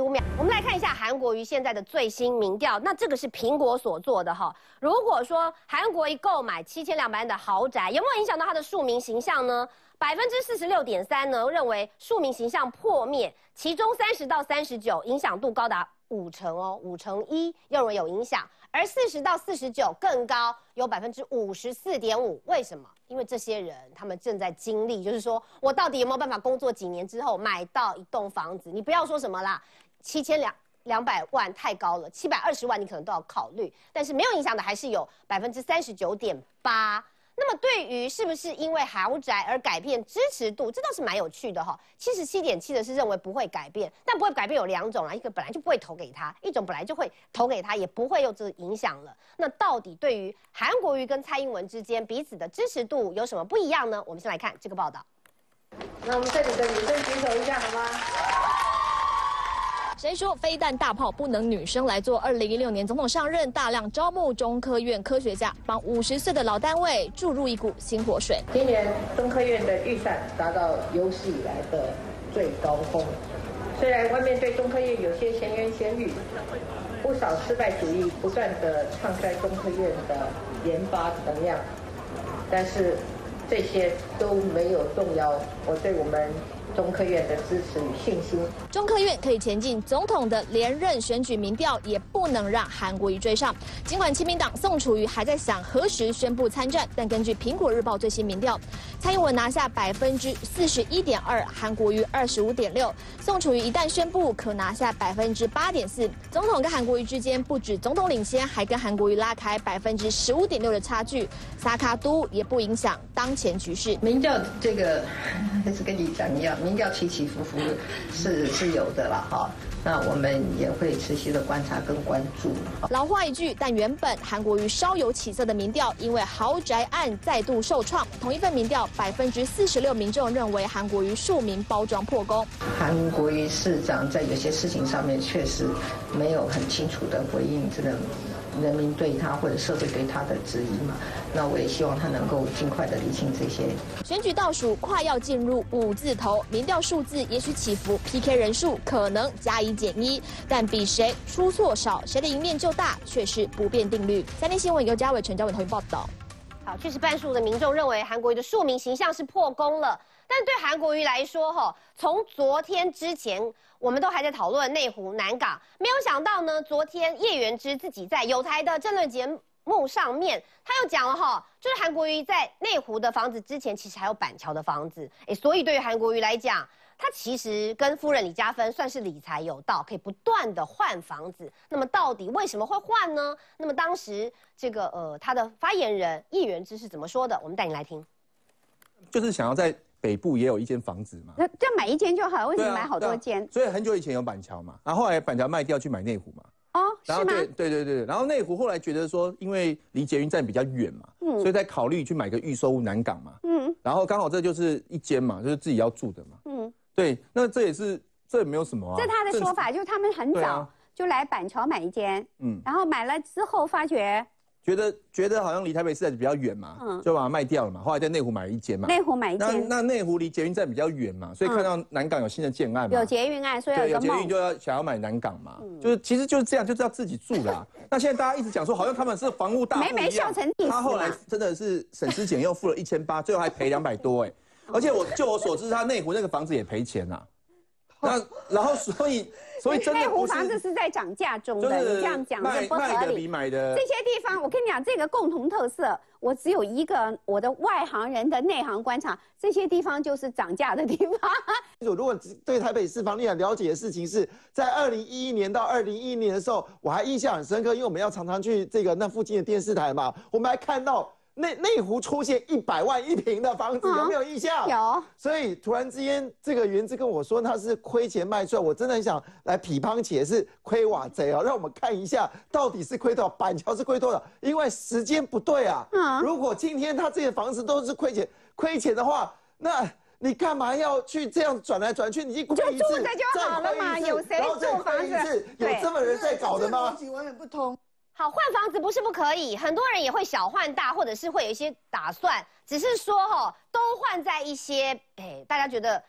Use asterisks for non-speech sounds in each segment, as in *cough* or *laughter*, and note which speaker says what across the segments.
Speaker 1: 五秒，我们来看一下韩国瑜现在的最新民调。那这个是苹果所做的哈。如果说韩国瑜购买七千两百万的豪宅，有没有影响到他的庶民形象呢？百分之四十六点三呢认为庶民形象破灭，其中三十到三十九影响度高达五成哦，五成一认为有影响，而四十到四十九更高，有百分之五十四点五。为什么？因为这些人他们正在经历，就是说我到底有没有办法工作几年之后买到一栋房子？你不要说什么啦。七千两两百万太高了，七百二十万你可能都要考虑，但是没有影响的还是有百分之三十九点八。那么对于是不是因为豪宅而改变支持度，这倒是蛮有趣的哈。七十七点七的是认为不会改变，但不会改变有两种啊，一个本来就不会投给他，一种本来就会投给他，也不会有这个影响了。那到底对于韩国瑜跟蔡英文之间彼此的支持度有什么不一样呢？我们先来看这个报道。
Speaker 2: 那我们这里的女生举手一下好吗？
Speaker 3: 谁说飞弹大炮不能女生来做？二零一六年总统上任，大量招募中科院科学家，帮五十岁的老单位注入一股新活水。
Speaker 2: 今年中科院的预算达到有史以来的最高峰。虽然外面对中科院有些闲言闲语，不少失败主义不断的唱衰中科院的研发能量，但是这些都没有动摇我对我们。中科院的支持与信心，
Speaker 3: 中科院可以前进总统的连任选举民调，也不能让韩国瑜追上。尽管亲民党宋楚瑜还在想何时宣布参战，但根据苹果日报最新民调，蔡英文拿下百分之四十一点二，韩国瑜二十五点六。宋楚瑜一旦宣布，可拿下百分之八点四。总统跟韩国瑜之间不止总统领先，还跟韩国瑜拉开百分之十五点六的差距。萨卡都也不影响当前局势。
Speaker 2: 民调这个 *laughs* 还是跟你讲一样。民调起起伏伏是是有的了哈，那我们也会持续的观察跟关注。
Speaker 3: 老话一句，但原本韩国瑜稍有起色的民调，因为豪宅案再度受创。同一份民调，百分之四十六民众认为韩国瑜庶民包装破功。
Speaker 2: 韩国瑜市长在有些事情上面确实没有很清楚的回应这个人民对他或者社会对他的质疑嘛。那我也希望他能够尽快的理清这些。
Speaker 3: 选举倒数，快要进入五字头，民调数字也许起伏，PK 人数可能加一减一，但比谁出错少，谁的赢面就大，却是不变定律。三天新闻由嘉伟、陈嘉伟同步报道。
Speaker 1: 好，确实半数的民众认为韩国瑜的庶民形象是破功了，但对韩国瑜来说，哈，从昨天之前，我们都还在讨论内湖南港，没有想到呢，昨天叶元之自己在有台的政论节目。上面，他又讲了哈，就是韩国瑜在内湖的房子之前，其实还有板桥的房子，哎，所以对于韩国瑜来讲，他其实跟夫人李嘉芬算是理财有道，可以不断的换房子。那么到底为什么会换呢？那么当时这个呃，他的发言人叶元之是怎么说的？我们带你来听。
Speaker 4: 就是想要在北部也有一间房子嘛，
Speaker 5: 那就买一间就好，为什么买好多间？
Speaker 4: 所以很久以前有板桥嘛，然后后来板桥卖掉去买内湖嘛。哦，
Speaker 5: 然后对
Speaker 4: 对对对，然后内湖后来觉得说，因为离捷运站比较远嘛，嗯，所以在考虑去买个预售屋南港嘛，嗯，然后刚好这就是一间嘛，就是自己要住的嘛，嗯，对，那这也是这也没有什么啊，
Speaker 5: 这他的说法就是他们很早就来板桥买一间，嗯，然后买了之后发觉。
Speaker 4: 觉得觉得好像离台北市比较远嘛，就把它卖掉了嘛。后来在内湖买了一间嘛。
Speaker 5: 内湖买一间。
Speaker 4: 那那内湖离捷运站比较远嘛，所以看到南港有新的建案嘛。
Speaker 5: 有捷运案，所以
Speaker 4: 有捷运就要想要买南港嘛。就是其实就是这样，就是要自己住啦。*laughs* 那现在大家一直讲说，好像他们是房屋大
Speaker 5: 户一样。
Speaker 4: 他后来真的是省吃俭用付了一千八，最后还赔两百多哎。而且我就我所知，他内湖那个房子也赔钱呐。那然后所以 *laughs* 所以真的
Speaker 5: 内湖房子是在涨价中的，你这样讲是不合理。
Speaker 4: 买的
Speaker 5: 这些地方，我跟你讲，这个共同特色，我只有一个我的外行人的内行观察，这些地方就是涨价的地方。*laughs*
Speaker 6: 如果对台北市房地产了解的事情是在二零一一年到二零一一年的时候，我还印象很深刻，因为我们要常常去这个那附近的电视台嘛，我们还看到。内内湖出现一百万一平的房子，有没有意向？
Speaker 5: 有。
Speaker 6: 所以突然之间，这个园子跟我说他是亏钱卖出来，我真的很想来匹乓且是亏瓦贼啊！让我们看一下到底是亏多少，板桥是亏多少？因为时间不对啊。嗯。如果今天他这些房子都是亏钱亏钱的话，那你干嘛要去这样转来转去？你
Speaker 5: 就住着就好了嘛，有谁住房子？
Speaker 6: 有这么人在搞的吗？
Speaker 2: 逻辑完全不通。
Speaker 1: 好，换房子不是不可以，很多人也会小换大，或者是会有一些打算，只是说哈，都换在一些哎，大家觉得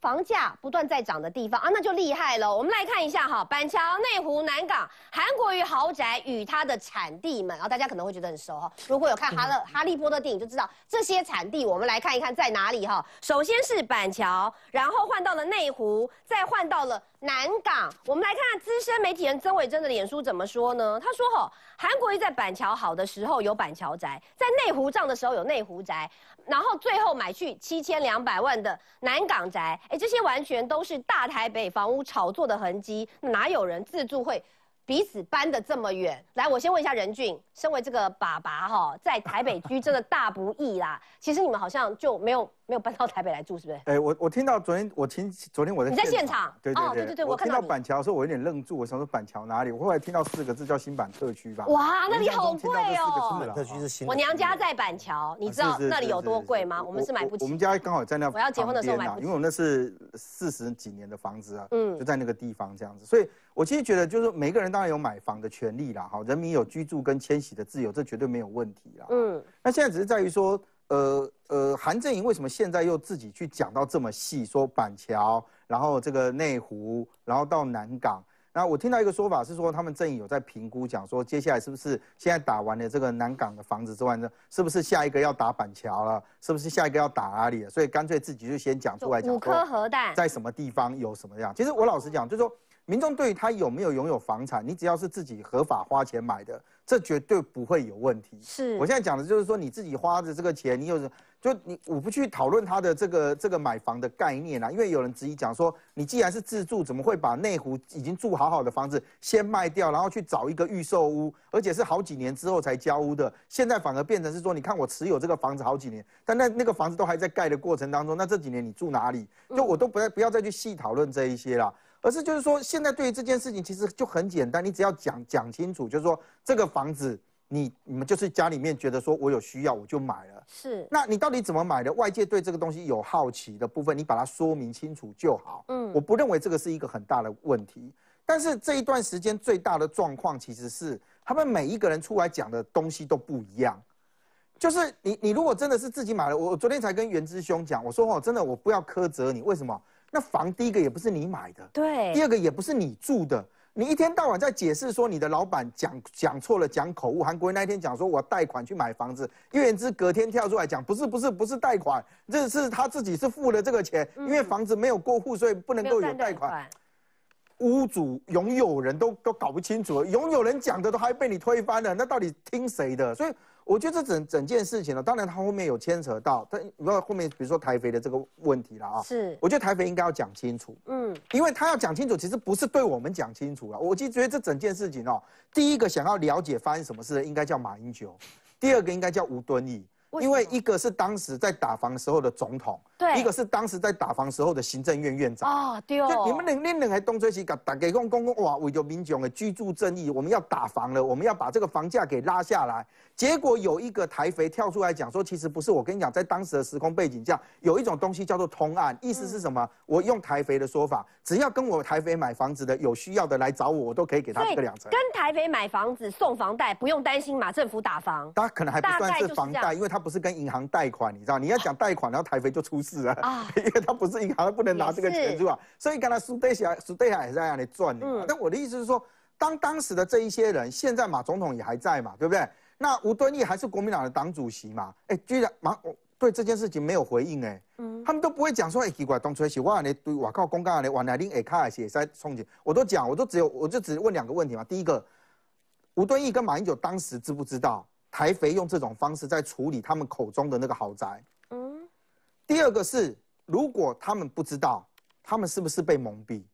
Speaker 1: 房价不断在涨的地方啊，那就厉害了。我们来看一下哈，板桥、内湖、南港、韩国瑜豪宅与它的产地们，然后大家可能会觉得很熟哈。如果有看哈勒哈利波特电影，就知道这些产地。我们来看一看在哪里哈。首先是板桥，然后换到了内湖，再换到了南港。我们来看看资深媒体人曾伟珍的脸书怎么说呢？他说哈，韩国瑜在板桥好的时候有板桥宅，在内湖涨的时候有内湖宅。然后最后买去七千两百万的南港宅，哎，这些完全都是大台北房屋炒作的痕迹，哪有人自住会？彼此搬得这么远，来，我先问一下任俊，身为这个爸爸哈，在台北居真的大不易啦。其实你们好像就没有没有搬到台北来住，是不是？
Speaker 7: 哎，我我听到昨天我听昨天我在
Speaker 1: 你在现场，
Speaker 7: 对对
Speaker 1: 对对对，
Speaker 7: 我听到板桥的时候我有点愣住，我想说板桥哪里？我后来听到四个字叫新版特区吧。
Speaker 1: 哇，那里好贵哦。
Speaker 8: 新板特区是新。
Speaker 1: 我娘家在板桥，你知道那里有多贵吗？我们是买不起。
Speaker 7: 我们家刚好在那，
Speaker 1: 我要结婚的时候买不起，
Speaker 7: 因为我那是四十几年的房子啊，嗯，就在那个地方这样子，所以。我其实觉得，就是每个人当然有买房的权利啦，哈，人民有居住跟迁徙的自由，这绝对没有问题啦。嗯，那现在只是在于说，呃呃，韩正营为什么现在又自己去讲到这么细，说板桥，然后这个内湖，然后到南港。那我听到一个说法是说，他们阵营有在评估，讲说接下来是不是现在打完了这个南港的房子之外呢，是不是下一个要打板桥了？是不是下一个要打阿里了？所以干脆自己就先讲出来讲，
Speaker 1: 五颗核弹
Speaker 7: 在什么地方有什么样？其实我老实讲，就是说。民众对于他有没有拥有房产，你只要是自己合法花钱买的，这绝对不会有问题。
Speaker 1: 是
Speaker 7: 我现在讲的就是说，你自己花的这个钱，你有什就你我不去讨论他的这个这个买房的概念啊，因为有人质疑讲说，你既然是自住，怎么会把内湖已经住好好的房子先卖掉，然后去找一个预售屋，而且是好几年之后才交屋的，现在反而变成是说，你看我持有这个房子好几年，但那那个房子都还在盖的过程当中，那这几年你住哪里？就我都不再不要再去细讨论这一些了。而是就是说，现在对于这件事情其实就很简单，你只要讲讲清楚，就是说这个房子，你你们就是家里面觉得说我有需要，我就买了。
Speaker 1: 是，
Speaker 7: 那你到底怎么买的？外界对这个东西有好奇的部分，你把它说明清楚就好。嗯，我不认为这个是一个很大的问题。但是这一段时间最大的状况其实是，他们每一个人出来讲的东西都不一样。就是你你如果真的是自己买了，我昨天才跟袁之兄讲，我说哦，真的我不要苛责你，为什么？那房第一个也不是你买的，
Speaker 1: 对。
Speaker 7: 第二个也不是你住的，你一天到晚在解释说你的老板讲讲错了，讲口误。韩国人那一天讲说我贷款去买房子，岳元之隔天跳出来讲不是不是不是贷款，这是他自己是付了这个钱，因为房子没有过户，所以不能够有贷款。屋主拥有人都都搞不清楚，拥有人讲的都还被你推翻了，那到底听谁的？所以。我觉得这整整件事情呢，当然他后面有牵扯到，但你知道后面比如说台肥的这个问题了啊。
Speaker 1: 是。
Speaker 7: 我觉得台肥应该要讲清楚，嗯，因为他要讲清楚，其实不是对我们讲清楚了。我就觉得这整件事情哦，第一个想要了解发生什么事的，应该叫马英九，第二个应该叫吴敦义。因为一个是当时在打房时候的总统，
Speaker 1: 对，
Speaker 7: 一个是当时在打房时候的行政院院长
Speaker 1: 啊，对哦。
Speaker 7: 你们两、你两还东吹西搞，打给公公公哇，为了民众的居住正义，我们要打房了，我们要把这个房价给拉下来。结果有一个台肥跳出来讲说，其实不是。我跟你讲，在当时的时空背景下，有一种东西叫做通案，意思是什么？我用台肥的说法，只要跟我台肥买房子的有需要的来找我，我都可以给他这个两成。
Speaker 1: 跟台肥买房子送房贷，不用担心马政府打房。
Speaker 7: 他可能还不算是房贷，因为他不是跟银行贷款，你知道？你要讲贷款，然后台肥就出事了啊，*laughs* 因为他不是银行，不能拿这个钱出来。所以刚才苏德霞、苏德霞也在那里赚嗯。但我的意思是说，当当时的这一些人，现在马总统也还在嘛，对不对？那吴敦义还是国民党的党主席嘛？哎，居然马对这件事情没有回应哎，嗯，他们都不会讲说哎奇怪，东吹西，我你对我靠公干的，我来拎哎卡写在冲进，我都讲，我都只有我就只问两个问题嘛。第一个，吴敦义跟马英九当时知不知道台肥用这种方式在处理他们口中的那个豪宅？嗯。第二个是，如果他们不知道，他们是不是被蒙蔽？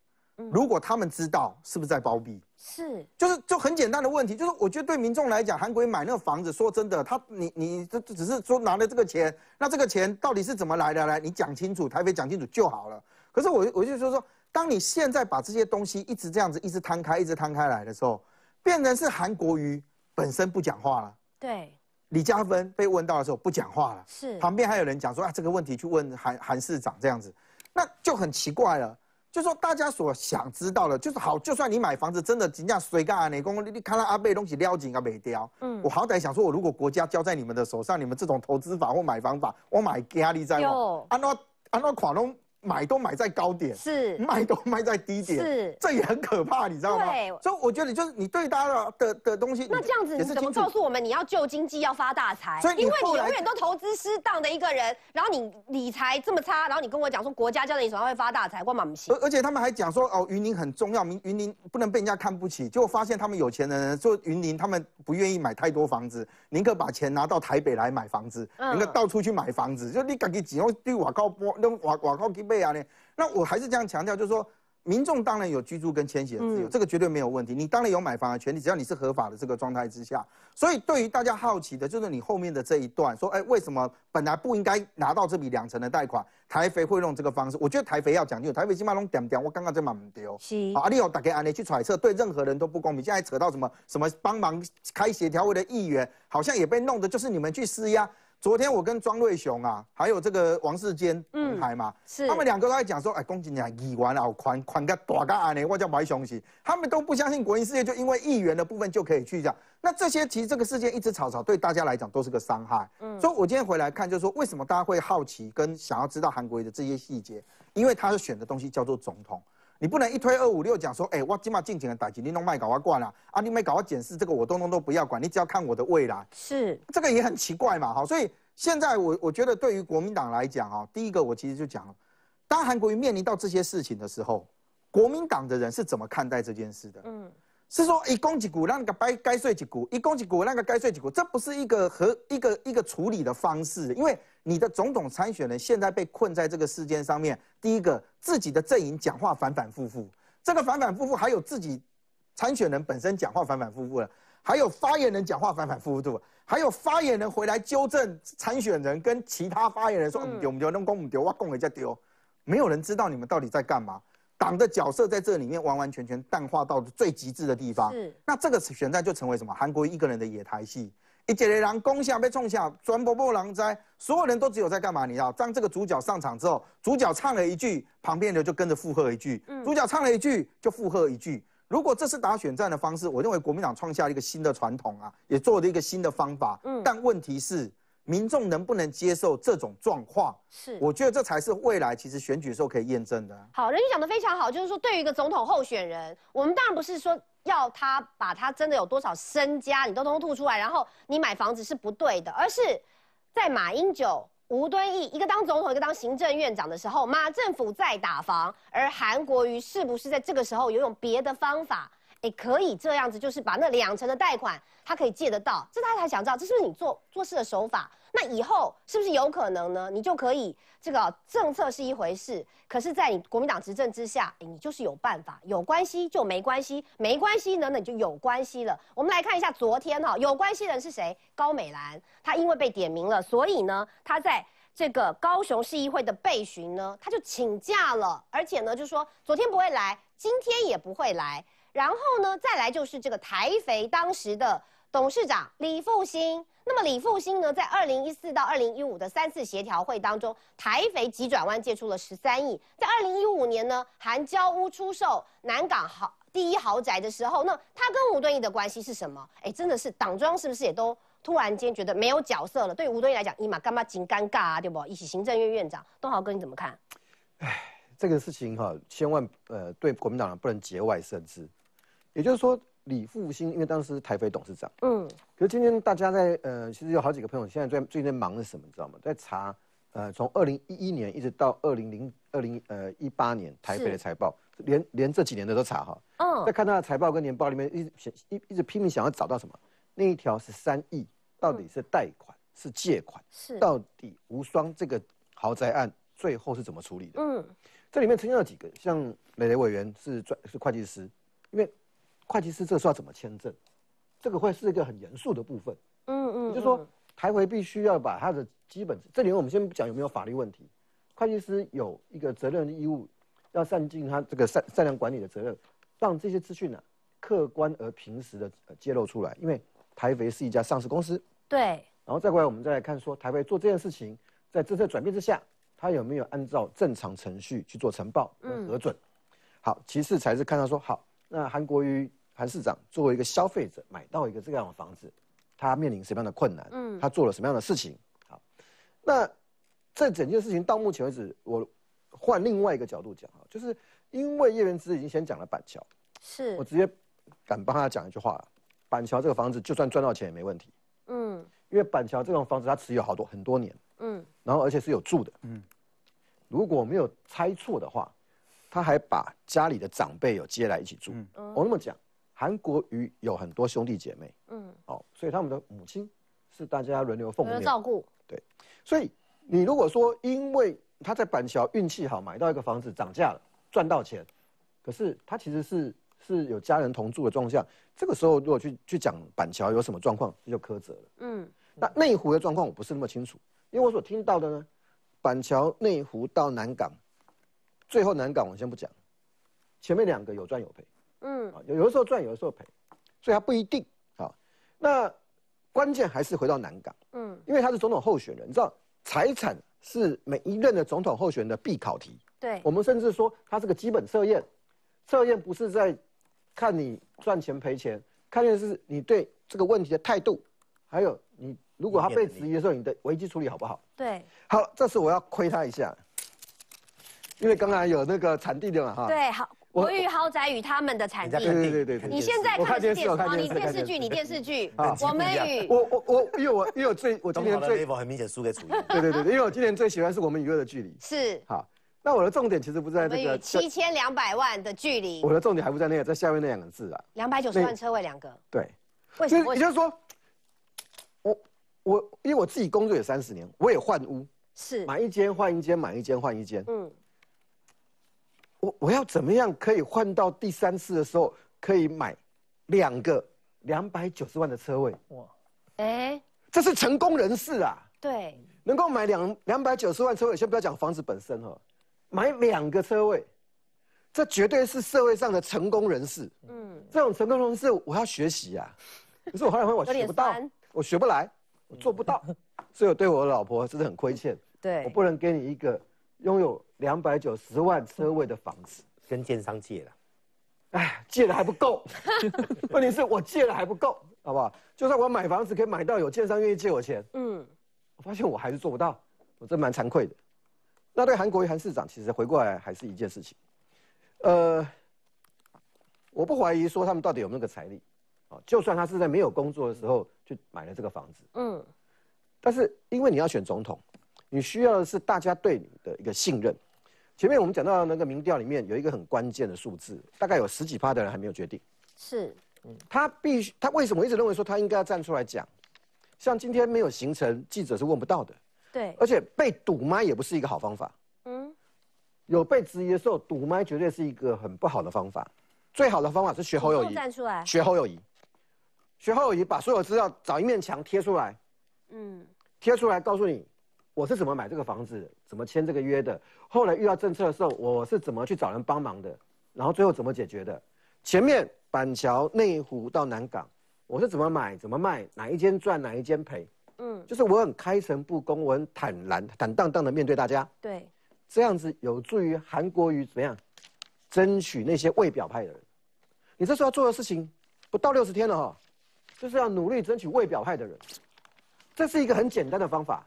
Speaker 7: 如果他们知道，是不是在包庇？
Speaker 1: 是，
Speaker 7: 就是就很简单的问题，就是我觉得对民众来讲，韩国买那个房子，说真的，他你你这只是说拿了这个钱，那这个钱到底是怎么来的？来，你讲清楚，台北讲清楚就好了。可是我我就说说，当你现在把这些东西一直这样子一直摊开，一直摊开来的时候，变成是韩国瑜本身不讲话了。
Speaker 1: 对，
Speaker 7: 李嘉芬被问到的时候不讲话了。
Speaker 1: 是，
Speaker 7: 旁边还有人讲说啊，这个问题去问韩韩市长这样子，那就很奇怪了。就说大家所想知道的，就是好，就算你买房子真的怎样谁干你公，你你看到阿贝东西撩紧啊没掉，嗯，我好歹想说，我如果国家交在你们的手上，你们这种投资法或买房法，我买压力在哦，安那安那款拢买都买在高点，
Speaker 1: 是
Speaker 7: 卖都卖在低点，
Speaker 1: 是
Speaker 7: 这也很可怕，你知道吗？
Speaker 1: 对
Speaker 7: 所以我觉得就是你对大家的的东西，
Speaker 1: 那这样子你怎么告诉我们你要救经济要发大财？
Speaker 7: 所以
Speaker 1: 因为你永远都投资失当的一个人，然后你理财这么差，然后你跟我讲说国家交在你手上会发大财，我嘛不行
Speaker 7: 而。而且他们还讲说哦，云林很重要，云云林不能被人家看不起。结果发现他们有钱的人说云林，他们不愿意买太多房子，宁可把钱拿到台北来买房子，
Speaker 1: 嗯
Speaker 7: 宁可到处去买房子。就你自己只用对瓦高波，用瓦瓦靠去买啊呢？那我还是这样强调，就是说。民众当然有居住跟迁徙的自由，
Speaker 1: 嗯
Speaker 7: 这个绝对没有问题。你当然有买房的权利，只要你是合法的这个状态之下。所以对于大家好奇的，就是你后面的这一段，说，哎，为什么本来不应该拿到这笔两成的贷款，台肥会用这个方式？我觉得台肥要讲究，台肥起码弄点点，我刚刚在蛮唔丢。
Speaker 1: 是
Speaker 7: 好，啊，你有打给安内去揣测，对任何人都不公平。现在扯到什么什么帮忙开协调会的议员，好像也被弄的，就是你们去施压。昨天我跟庄瑞雄啊，还有这个王世坚同台嘛，
Speaker 1: 是
Speaker 7: 他们两个都在讲说，哎，公斤讲议员啊，宽宽个大个安内，我叫白相信，他们都不相信国营事业就因为议员的部分就可以去讲。那这些其实这个事件一直吵吵，对大家来讲都是个伤害。嗯，所以我今天回来看，就是说为什么大家会好奇跟想要知道韩国瑜的这些细节，因为他选的东西叫做总统。你不能一推二五六讲说，哎、我今嘛进前的打击，你弄卖搞我惯了啊，你没搞我检视这个，我通通都不要管，你只要看我的未来，
Speaker 1: 是。
Speaker 7: 这个也很奇怪嘛，哈，所以现在我我觉得对于国民党来讲，哈，第一个我其实就讲了，当韩国瑜面临到这些事情的时候，国民党的人是怎么看待这件事的？
Speaker 1: 嗯。
Speaker 7: 是说一攻击股，那个该该税几股，一攻击股，那个该税几股，这不是一个和一个一个处理的方式，因为你的总统参选人现在被困在这个事件上面，第一个自己的阵营讲话反反复复，这个反反复复还有自己参选人本身讲话反反复复了，还有发言人讲话反反复复，还有发言人回来纠正参选人跟其他发言人说，嗯，丢不丢，弄公不丢，我公人家丢，没有人知道你们到底在干嘛。党的角色在这里面完完全全淡化到最极致的地方。
Speaker 1: 是
Speaker 7: 那这个选战就成为什么？韩国一个人的野台戏。一节的人攻下被冲下，转播波狼灾，所有人都只有在干嘛？你知道，当这个主角上场之后，主角唱了一句，旁边的就跟着附和一句；主角唱了一句，就附和一句。如果这是打选战的方式，我认为国民党创下了一个新的传统啊，也做了一个新的方法。
Speaker 1: 嗯
Speaker 7: 但问题是，民众能不能接受这种状况？
Speaker 1: 是。
Speaker 7: 我觉得这才是未来其实选举的时候可以验证的。
Speaker 1: 好，人宇讲的非常好，就是说对于一个总统候选人，我们当然不是说要他把他真的有多少身家你都通通吐出来，然后你买房子是不对的，而是在马英九、吴敦义一个当总统，一个当行政院长的时候，马政府在打房，而韩国瑜是不是在这个时候有用别的方法？哎，可以这样子，就是把那两成的贷款，他可以借得到，这他才想知道，这是不是你做做事的手法？那以后是不是有可能呢？你就可以这个政策是一回事，可是，在你国民党执政之下，你就是有办法，有关系就没关系，没关系呢，那你就有关系了。我们来看一下昨天哈、有关系人是谁？高美兰，她因为被点名了，所以呢，她在这个高雄市议会的备询呢，她就请假了，而且呢，就说昨天不会来，今天也不会来。然后呢，再来就是这个台肥当时的董事长李复兴。那么李复兴呢，在二零一四到二零一五的三次协调会当中，台肥急转弯借出了十三亿。在二零一五年呢，含交屋出售南港豪第一豪宅的时候，那他跟吴敦义的关系是什么？哎，真的是党中央是不是也都突然间觉得没有角色了？对吴敦义来讲，伊玛干嘛紧尴尬啊，对不？一起行政院院长东豪哥你怎么看？
Speaker 8: 哎这个事情哈，千万呃对国民党人不能节外生枝。也就是说，李复兴因为当时是台北董事长，
Speaker 1: 嗯，
Speaker 8: 可是今天大家在呃，其实有好几个朋友现在在最近在忙的是什么，你知道吗？在查呃，从二零一一年一直到二零零二零呃一八年台北的财报，连连这几年的都查哈。
Speaker 1: 嗯。
Speaker 8: 在看他的财报跟年报里面，一直想一一直拼命想要找到什么，那一条是三亿，到底是贷款、是借款，
Speaker 1: 是，
Speaker 8: 到底无双这个豪宅案最后是怎么处理的？
Speaker 1: 嗯，
Speaker 8: 这里面曾经有几个，像磊磊委员是专是会计师，因为会计师这个时候要怎么签证，这个会是一个很严肃的部分。
Speaker 1: 嗯嗯，
Speaker 8: 也就是说，台回必须要把他的基本，这里我们先不讲有没有法律问题，会计师有一个责任义务，要善尽他这个善善良管理的责任，让这些资讯呢客观而平实的揭露出来。因为台肥是一家上市公司，
Speaker 1: 对，
Speaker 8: 然后再过来我们再来看说台肥做这件事情，在政策转变之下，他有没有按照正常程序去做呈报和核准？好，其次才是看到说好，那韩国瑜韩市长作为一个消费者买到一个这样的房子，他面临什么样的困难？
Speaker 1: 嗯
Speaker 8: 他做了什么样的事情？好，那这整件事情到目前为止，我换另外一个角度讲啊，就是因为叶元之已经先讲了板桥，
Speaker 1: 是。
Speaker 8: 我直接敢帮他讲一句话了，板桥这个房子就算赚到钱也没问题，嗯，因为板桥这种房子他持有好多很多年，嗯，然后而且是有住的，嗯，如果没有猜错的话，他还把家里的长辈有接来一起住，嗯，我那么讲，韩国瑜有很多兄弟姐妹，嗯，哦，所以他们的母亲是大家轮流奉
Speaker 1: 有人照顾，
Speaker 8: 对，所以你如果说因为他在板桥运气好买到一个房子涨价了赚到钱，可是他其实是是有家人同住的状况下，这个时候如果去去讲板桥有什么状况，这就苛责了。嗯，那内湖的状况我不是那么清楚，因为我所听到的呢，板桥、内湖到南港，最后南港我先不讲，前面两个有赚有赔。嗯，有有的时候赚，有的时候赔，所以他不一定啊。那关键还是回到南港。嗯，因为他是总统候选人，你知道财产。是每一任的总统候选人的必考题。
Speaker 1: 对，
Speaker 8: 我们甚至说它是个基本测验。测验不是在看你赚钱赔钱，看的是你对这个问题的态度，还有你如果他被质疑的时候，你的危机处理好不好？
Speaker 1: 对。
Speaker 8: 好，这次我要亏他一下，因为刚才有那个产地的嘛，哈。
Speaker 1: 对，好。国语豪宅与他们的产地，
Speaker 8: 对对对对。
Speaker 1: 你现在看电视，你电视剧，你电视剧。我们与
Speaker 8: 我我我，因为我因为我最我今年最
Speaker 9: 很明显输给楚瑜。
Speaker 8: 对对对因为我今年最喜欢是我们与恶的距离。
Speaker 1: 是。
Speaker 8: 好，那我的重点其实不在这个
Speaker 1: 七千两百万的距离。
Speaker 8: 我的重点还不在那个，在下面那两个字啊。
Speaker 1: 两百九十万车位两个。
Speaker 8: 对。
Speaker 1: 为什么？
Speaker 8: 也就是说，我我因为我自己工作也三十年，我也换屋，
Speaker 1: 是
Speaker 8: 买一间换一间，买一间换一间。嗯。我我要怎么样可以换到第三次的时候可以买两个两百九十万的车位？哇，哎，这是成功人士啊！
Speaker 1: 对，
Speaker 8: 能够买两两百九十万车位，先不要讲房子本身哈，买两个车位，这绝对是社会上的成功人士。嗯，这种成功人士我要学习啊，可是我后来发现我学不到，我学不来，我做不到，*laughs* 所以我对我的老婆真的很亏欠。
Speaker 1: 对，
Speaker 8: 我不能给你一个拥有。两百九十万车位的房子，*laughs*
Speaker 9: 跟建商借了，
Speaker 8: 哎，借的还不够。*laughs* 问题是我借的还不够，好不好？就算我买房子可以买到有建商愿意借我钱，嗯，我发现我还是做不到，我真蛮惭愧的。那对韩国瑜韩市长，其实回过来还是一件事情，呃，我不怀疑说他们到底有没有个财力，啊，就算他是在没有工作的时候就买了这个房子，嗯，但是因为你要选总统，你需要的是大家对你的一个信任。前面我们讲到那个民调里面有一个很关键的数字，大概有十几趴的人还没有决定。
Speaker 1: 是，
Speaker 8: 他必须，他为什么一直认为说他应该要站出来讲？像今天没有行程，记者是问不到的。
Speaker 1: 对，
Speaker 8: 而且被堵麦也不是一个好方法。嗯，有被质疑的时候，堵麦绝对是一个很不好的方法。最好的方法是学侯友谊
Speaker 1: 站出来，
Speaker 8: 学侯友谊，学侯友谊把所有资料找一面墙贴出来。嗯，贴出来告诉你。我是怎么买这个房子，怎么签这个约的？后来遇到政策的时候，我是怎么去找人帮忙的？然后最后怎么解决的？前面板桥、内湖到南港，我是怎么买、怎么卖？哪一间赚，哪一间赔？嗯，就是我很开诚布公，我很坦然、坦荡荡的面对大家。
Speaker 1: 对，
Speaker 8: 这样子有助于韩国瑜怎么样争取那些未表派的人？你这时候要做的事情不到六十天了哈，就是要努力争取未表派的人。这是一个很简单的方法。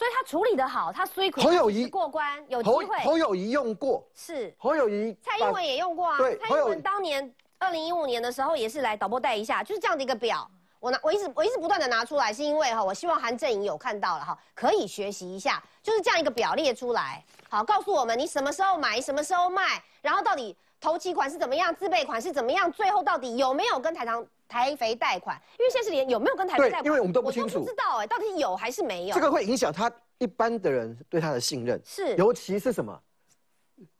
Speaker 1: 所以他处理的好，他虽
Speaker 8: 侯友谊
Speaker 1: 过关有机会。
Speaker 8: 侯友谊用过，
Speaker 1: 是
Speaker 8: 侯友谊。
Speaker 1: 蔡英文也用过啊。
Speaker 8: 对，
Speaker 1: 蔡英文当年二零一五年的时候也是来导播带一下，就是这样的一个表。我拿我一直我一直不断的拿出来，是因为哈，我希望韩正营有看到了哈，可以学习一下，就是这样一个表列出来，好告诉我们你什么时候买，什么时候卖，然后到底头期款是怎么样，自备款是怎么样，最后到底有没有跟台糖。台肥贷款，因为现在是连有没有跟台肥贷款，
Speaker 8: 因为我们都不清楚，
Speaker 1: 不知道哎，到底是有还是没有？
Speaker 8: 这个会影响他一般的人对他的信任，
Speaker 1: 是，
Speaker 8: 尤其是什么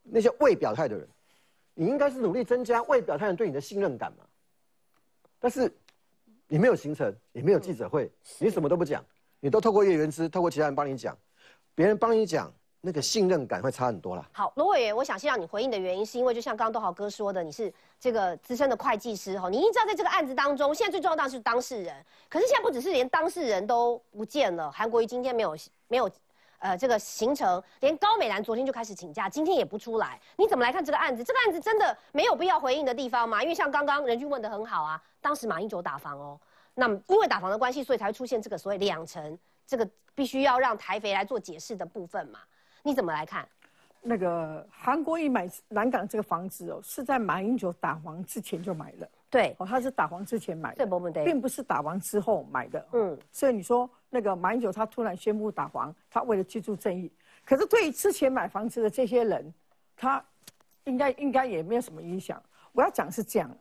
Speaker 8: 那些未表态的人，你应该是努力增加未表态人对你的信任感嘛。但是你没有行程，也没有记者会，你什么都不讲，你都透过叶元之，透过其他人帮你讲，别人帮你讲。那个信任感会差很多了。
Speaker 1: 好，罗委员，我想先让你回应的原因，是因为就像刚刚多豪哥说的，你是这个资深的会计师哈，你一定知道在这个案子当中，现在最重要当然是当事人。可是现在不只是连当事人都不见了，韩国瑜今天没有没有，呃，这个行程，连高美兰昨天就开始请假，今天也不出来。你怎么来看这个案子？这个案子真的没有必要回应的地方吗？因为像刚刚任俊问的很好啊，当时马英九打房哦，那么因为打房的关系，所以才会出现这个所谓两层，这个必须要让台肥来做解释的部分嘛。你怎么来看？
Speaker 10: 那个韩国瑜买南港这个房子哦，是在马英九打黄之前就买了。
Speaker 1: 对，
Speaker 10: 哦，他是打黄之前买的，
Speaker 1: 对，
Speaker 10: 并不是打完之后买的。嗯，所以你说那个马英九他突然宣布打黄，他为了居住正义，可是对于之前买房子的这些人，他应该应该也没有什么影响。我要讲是这样，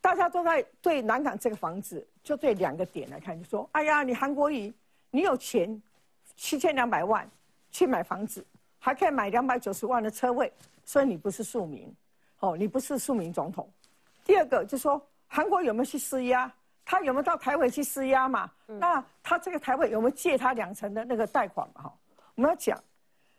Speaker 10: 大家都在对南港这个房子，就对两个点来看，就说：哎呀，你韩国瑜，你有钱七千两百万去买房子，还可以买两百九十万的车位，所以你不是庶民，哦，你不是庶民总统。第二个就说韩国有没有去施压？他有没有到台北去施压嘛？那他这个台北有没有借他两成的那个贷款嘛？哈，我们要讲，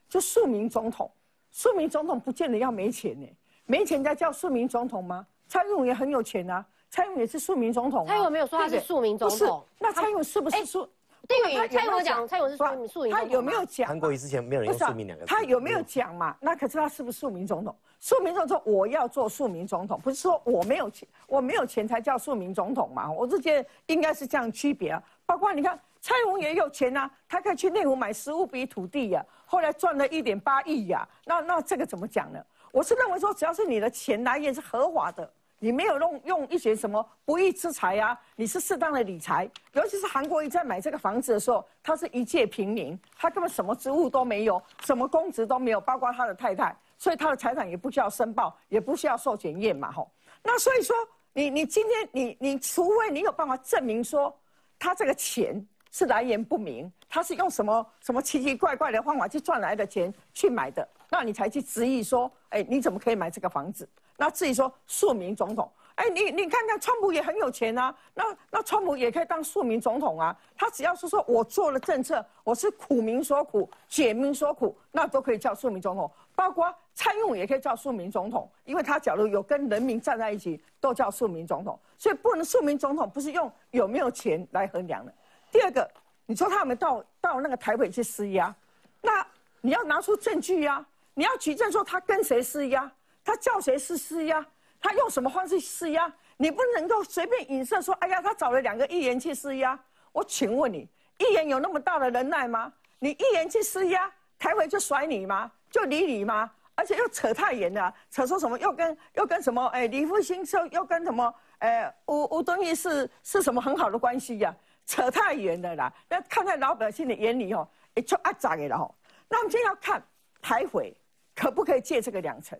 Speaker 10: 就庶民总统，庶民总统不见得要没钱呢，没钱才叫庶民总统吗？蔡英文也很有钱啊，蔡英文也是庶民总统。
Speaker 1: 蔡英文没有说他是庶民总统，
Speaker 10: 那蔡英文是不是庶？
Speaker 1: 蔡英文讲蔡英文是庶民庶民
Speaker 10: 他有没有讲？
Speaker 9: 韩国瑜之前没有人用庶民两个字。
Speaker 10: 他有没有讲嘛？那可是他是不是庶民总统？庶民总统我要做庶民总统，不是说我没有钱，我没有钱才叫庶民总统嘛？我是觉得应该是这样区别啊。包括你看，蔡英文也有钱啊，他可以去内湖买十五笔土地呀，后来赚了一点八亿呀。那那这个怎么讲呢？我是认为说，只要是你的钱来源是合法的。你没有用用一些什么不义之财啊？你是适当的理财，尤其是韩国瑜在买这个房子的时候，他是一介平民，他根本什么职务都没有，什么公职都没有，包括他的太太，所以他的财产也不需要申报，也不需要受检验嘛，吼。那所以说，你你今天你你除非你有办法证明说，他这个钱是来源不明，他是用什么什么奇奇怪怪的方法去赚来的钱去买的，那你才去质疑说，哎，你怎么可以买这个房子？那至于说庶民总统，哎，你你看看，川普也很有钱啊，那那川普也可以当庶民总统啊。他只要是说我做了政策，我是苦民所苦，解民所苦，那都可以叫庶民总统。包括蔡英文也可以叫庶民总统，因为他假如有跟人民站在一起，都叫庶民总统。所以不能庶民总统不是用有没有钱来衡量的。第二个，你说他们到到那个台北去施压，那你要拿出证据呀，你要举证说他跟谁施压。他叫谁是施压？他用什么方式施压？你不能够随便影射说，哎呀，他找了两个议员去施压。我请问你，议员有那么大的能耐吗？你议员去施压，台委就甩你吗？就理你吗？而且又扯太远了，扯说什么又跟又跟什么？哎，李复兴说又跟什么？哎，吴吴敦义是是什么很好的关系呀？扯太远了啦。那看在老百姓的眼里哦，也就阿杂的了吼。那我们今天要看台委可不可以借这个两成？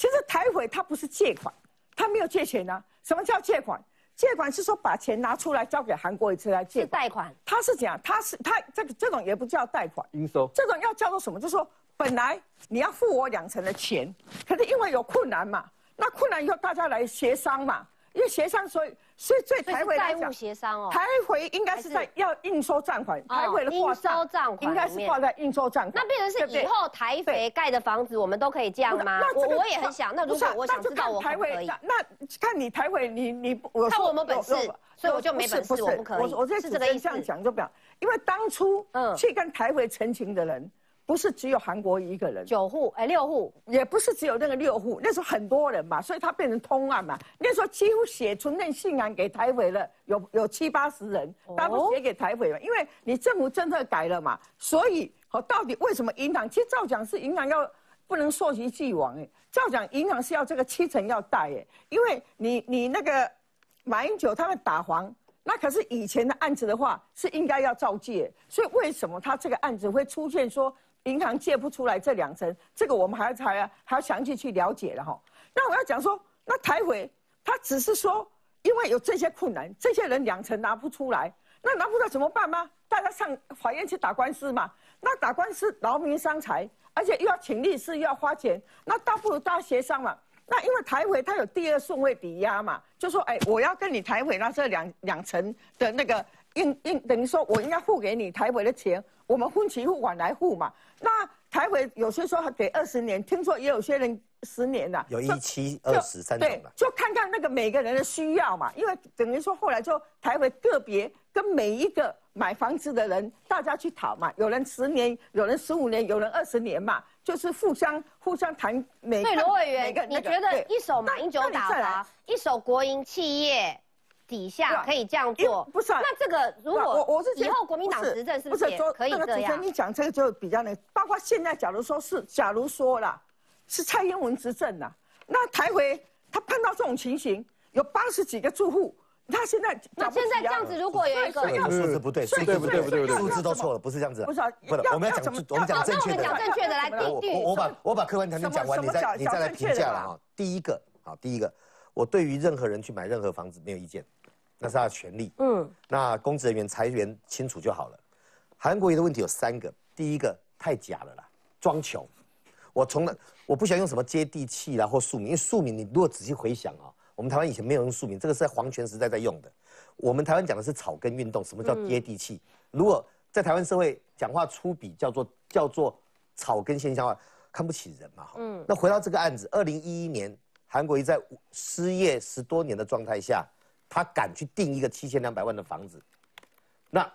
Speaker 10: 其实台委他不是借款，他没有借钱呢。什么叫借款？借款是说把钱拿出来交给韩国一次来借是
Speaker 1: 贷款。
Speaker 10: 他是讲他是他这个这种也不叫贷款，
Speaker 8: 应收。
Speaker 10: 这种要叫做什么？就是说本来你要付我两成的钱，可是因为有困难嘛，那困难以后大家来协商嘛。因为协商，所以所以最台回
Speaker 1: 债务协商哦，
Speaker 10: 台回应该是在要应收账款，台回的
Speaker 1: 应收账款
Speaker 10: 应该是挂在应收账款。
Speaker 1: 那变成是以后台肥盖的房子，我们都可以这样吗？我我也很想。那如果我想知道，我可以。
Speaker 10: 那看你台回，你你我
Speaker 1: 看我们本事，所以我就没本事，我不可以。
Speaker 10: 我我这是这个意思，这样讲就表，因为当初嗯去跟台回澄清的人。不是只有韩国一个人，
Speaker 1: 九户哎六户，
Speaker 10: 也不是只有那个六户，那时候很多人嘛，所以他变成通案嘛。那时候几乎写存任信函给台委了，有有七八十人，大部写给台委嘛，因为你政府政策改了嘛，所以好到底为什么银行？其实照讲是银行要不能溯及既往哎，照讲银行是要这个七成要贷哎，因为你你那个马英九他们打黄，那可是以前的案子的话是应该要照借，所以为什么他这个案子会出现说？银行借不出来这两成，这个我们还要还要还要详细去了解了哈。那我要讲说，那台委他只是说，因为有这些困难，这些人两成拿不出来，那拿不出来怎么办吗？大家上法院去打官司嘛。那打官司劳民伤财，而且又要请律师，又要花钱，那倒不如大协商嘛。那因为台委他有第二顺位抵押嘛，就说哎，我要跟你台委那这两两成的那个应应，等于说我应该付给你台北的钱。我们分期付款来付嘛，那台北有些说给二十年，听说也有些人十年的，
Speaker 9: 有一期二十三
Speaker 10: 对，就看看那个每个人的需要嘛，因为等于说后来就台北个别跟每一个买房子的人，大家去讨嘛，有人十年，有人十五年，有人二十年嘛，就是互相互相谈每。
Speaker 1: 对罗委员，你觉得一手马英九打房，一手国营企业？底下可以这样做？
Speaker 10: 不是，
Speaker 1: 那这个如果我我是以后国民党执政是不是也可以这样？
Speaker 10: 你讲这个就比较那，包括现在，假如说是，假如说了是蔡英文执政了，那台回他碰到这种情形，有八十几个住户。他现在
Speaker 1: 那现在这样子，如果有一个
Speaker 9: 数字不对，数字
Speaker 6: 不对，不对，
Speaker 9: 数字都错了，不是这样子。
Speaker 10: 不是，
Speaker 9: 不是，我们要讲，我们讲正确的。
Speaker 1: 讲正确的来
Speaker 9: 定定。我把我把客观条件讲完，你再你再来评价了哈。第一个，好，第一个，我对于任何人去买任何房子没有意见，那是他的权利。嗯。那公职人员裁员清楚就好了。韩国瑜的问题有三个，第一个太假了啦，装穷。我从来我不喜欢用什么接地气啦或庶民，因为庶民你如果仔细回想啊。我们台湾以前没有用庶民，这个是在皇权时代在用的。我们台湾讲的是草根运动，什么叫接地气？如果在台湾社会讲话粗鄙，叫做叫做草根现象化，看不起人嘛。嗯。那回到这个案子，二零一一年韩国瑜在失业十多年的状态下，他敢去定一个七千两百万的房子，那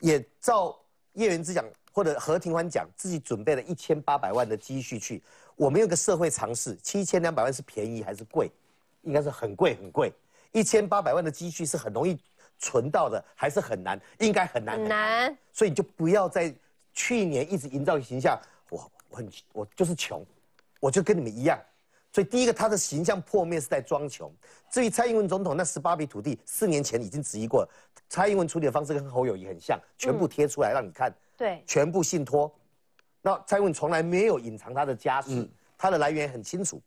Speaker 9: 也照叶元之讲或者何庭欢讲，自己准备了一千八百万的积蓄去。我们有个社会常识，七千两百万是便宜还是贵？应该是很贵很贵，一千八百万的积蓄是很容易存到的，还是很难？应该很难
Speaker 1: 很难。
Speaker 9: 所以你就不要在去年一直营造形象，我我很我就是穷，我就跟你们一样。所以第一个他的形象破灭是在装穷。至于蔡英文总统那十八笔土地，四年前已经质疑过了。蔡英文处理的方式跟侯友谊很像，全部贴出来让你看，
Speaker 1: 对，
Speaker 9: 全部信托。那蔡英文从来没有隐藏他的家世，他的来源很清楚。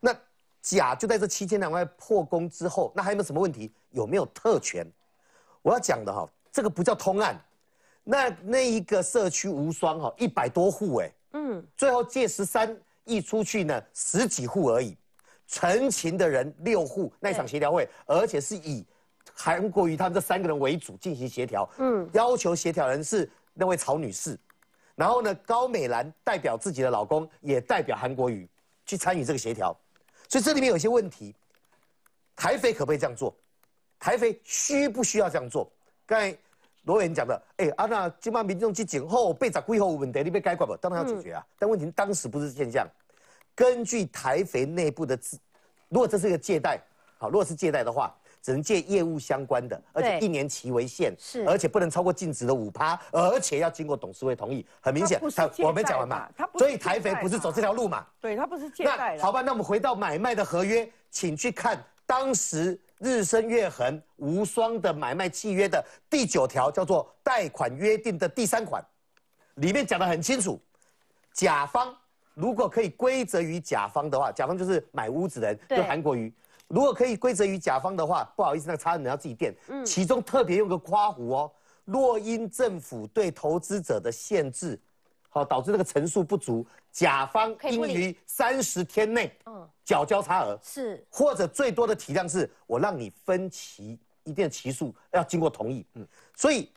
Speaker 9: 那。甲就在这七千两万破功之后，那还有没有什么问题？有没有特权？我要讲的哈，这个不叫通案。那那一个社区无双哈，一百多户哎，嗯，最后借十三亿出去呢，十几户而已。陈情的人六户，那场协调会，而且是以韩国瑜他们这三个人为主进行协调，嗯，要求协调人是那位曹女士，然后呢，高美兰代表自己的老公，也代表韩国瑜去参与这个协调。所以这里面有一些问题，台肥可不可以这样做？台肥需不需要这样做？刚才罗远讲的，哎，啊那金马民众去检后被砸归后问题，你被该管不？当然要解决啊。但问题当时不是现象。根据台肥内部的资，如果这是一个借贷，好，如果是借贷的话。只能借业务相关的，而且一年期为限，
Speaker 1: 是，
Speaker 9: 而且不能超过净值的五趴，而且要经过董事会同意。很明显，
Speaker 10: 他
Speaker 9: 我没讲完嘛，所以台肥不是走这条路嘛？
Speaker 10: 对，他不是借贷。
Speaker 9: 那好吧，那我们回到买卖的合约，请去看当时日升月恒无双的买卖契约的第九条，叫做贷款约定的第三款，里面讲的很清楚，甲方如果可以归责于甲方的话，甲方就是买屋子的人，就韩国瑜。如果可以归责于甲方的话，不好意思，那个差人要自己垫。嗯，其中特别用个夸弧哦，若因政府对投资者的限制，好导致那个层数不足，甲方应于三十天内，嗯，缴交差额。
Speaker 1: 是，
Speaker 9: 或者最多的体量是我让你分期一定的期数要经过同意，嗯，所以。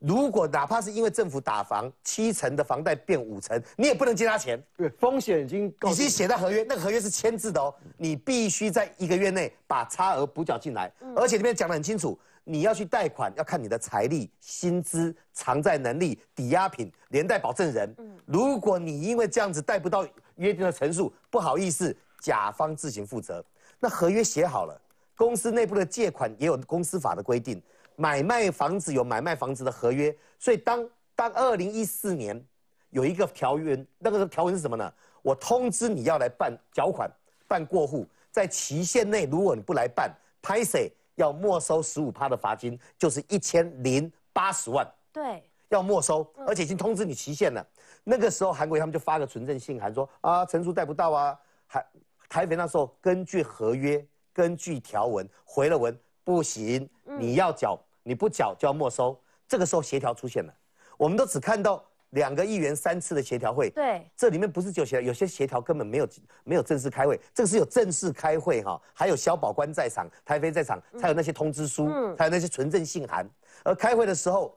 Speaker 9: 如果哪怕是因为政府打房，七成的房贷变五成，你也不能借他钱。
Speaker 8: 对，风险已经
Speaker 9: 已经写在合约，那个合约是签字的哦。你必须在一个月内把差额补缴进来，而且里面讲得很清楚，你要去贷款要看你的财力、薪资、偿债能力、抵押品、连带保证人。如果你因为这样子贷不到约定的成数，不好意思，甲方自行负责。那合约写好了，公司内部的借款也有公司法的规定。买卖房子有买卖房子的合约，所以当当二零一四年有一个条约，那个条文是什么呢？我通知你要来办缴款、办过户，在期限内如果你不来办，拍谁要没收十五趴的罚金，就是一千零八十万。
Speaker 1: 对，
Speaker 9: 要没收，而且已经通知你期限了。那个时候韩国他们就发个存证信函说啊，陈叔带不到啊，还台北那时候根据合约、根据条文回了文，不行，你要缴。你不缴就要没收，这个时候协调出现了，我们都只看到两个议员三次的协调会，
Speaker 1: 对，
Speaker 9: 这里面不是就协调，有些协调根本没有没有正式开会，这个是有正式开会哈，还有萧保官在场，台飞在场，才有那些通知书，才有那些纯正信函，而开会的时候，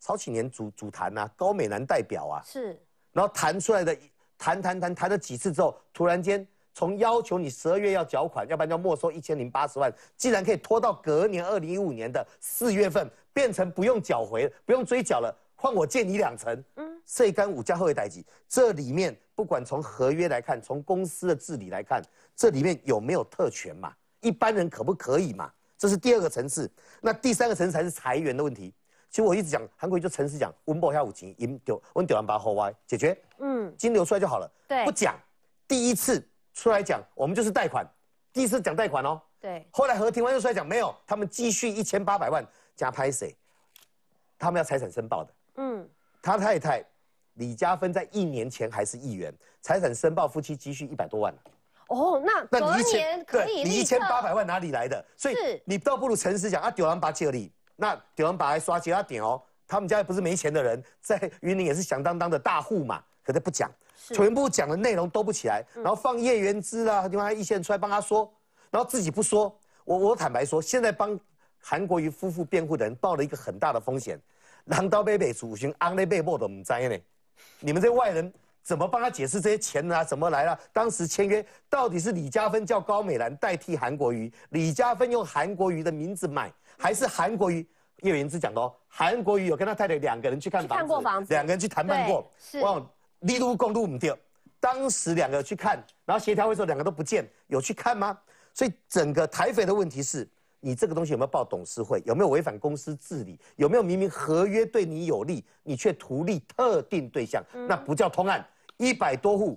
Speaker 9: 曹启年主主谈呐，高美男代表啊，
Speaker 1: 是，
Speaker 9: 然后谈出来的谈谈谈谈了几次之后，突然间。从要求你十二月要缴款，要不然要没收一千零八十万，既然可以拖到隔年二零一五年的四月份，变成不用缴回，不用追缴了，换我借你两成，嗯，税干五加后一代级，这里面不管从合约来看，从公司的治理来看，这里面有没有特权嘛？一般人可不可以嘛？这是第二个层次。那第三个层次才是裁员的问题。其实我一直讲，韩国瑜就诚实讲，温博下五级，银丢温丢完把后歪解决，嗯，金流出来就好了。
Speaker 1: 对，
Speaker 9: 不讲，第一次出来讲，我们就是贷款，第一次讲贷款哦。
Speaker 1: 对，
Speaker 9: 后来和庭完又出来讲，没有，他们继续一千八百万加拍谁？他们要财产申报的。嗯，他太太李嘉芬在一年前还是议员，财产申报夫妻积蓄一百多万
Speaker 1: 哦，那隔年可以
Speaker 9: 你一千八百万哪里来的？所以你倒不如诚实讲啊，丢完把借你。那屌人把还刷其他点哦，他们家又不是没钱的人，在云林也是响当当的大户嘛，可他不讲，全部讲的内容都不起来，然后放叶元之啊，另外一线出来帮他说，然后自己不说。我我坦白说，现在帮韩国瑜夫妇辩护的人抱了一个很大的风险，狼刀背背主行安内背莫的唔在呢，你们这外人怎么帮他解释这些钱啊？怎么来了？当时签约到底是李嘉芬叫高美兰代替韩国瑜，李嘉芬用韩国瑜的名字买。还是韩国瑜叶元之讲的哦，韩国瑜有跟他太太两个人去看房子，两个人去谈判过，
Speaker 1: 是
Speaker 9: 哇，利路公路唔掉，当时两个去看，然后协调会说两个都不见，有去看吗？所以整个台匪的问题是，你这个东西有没有报董事会，有没有违反公司治理，有没有明明合约对你有利，你却图利特定对象，那不叫通案。一百多户，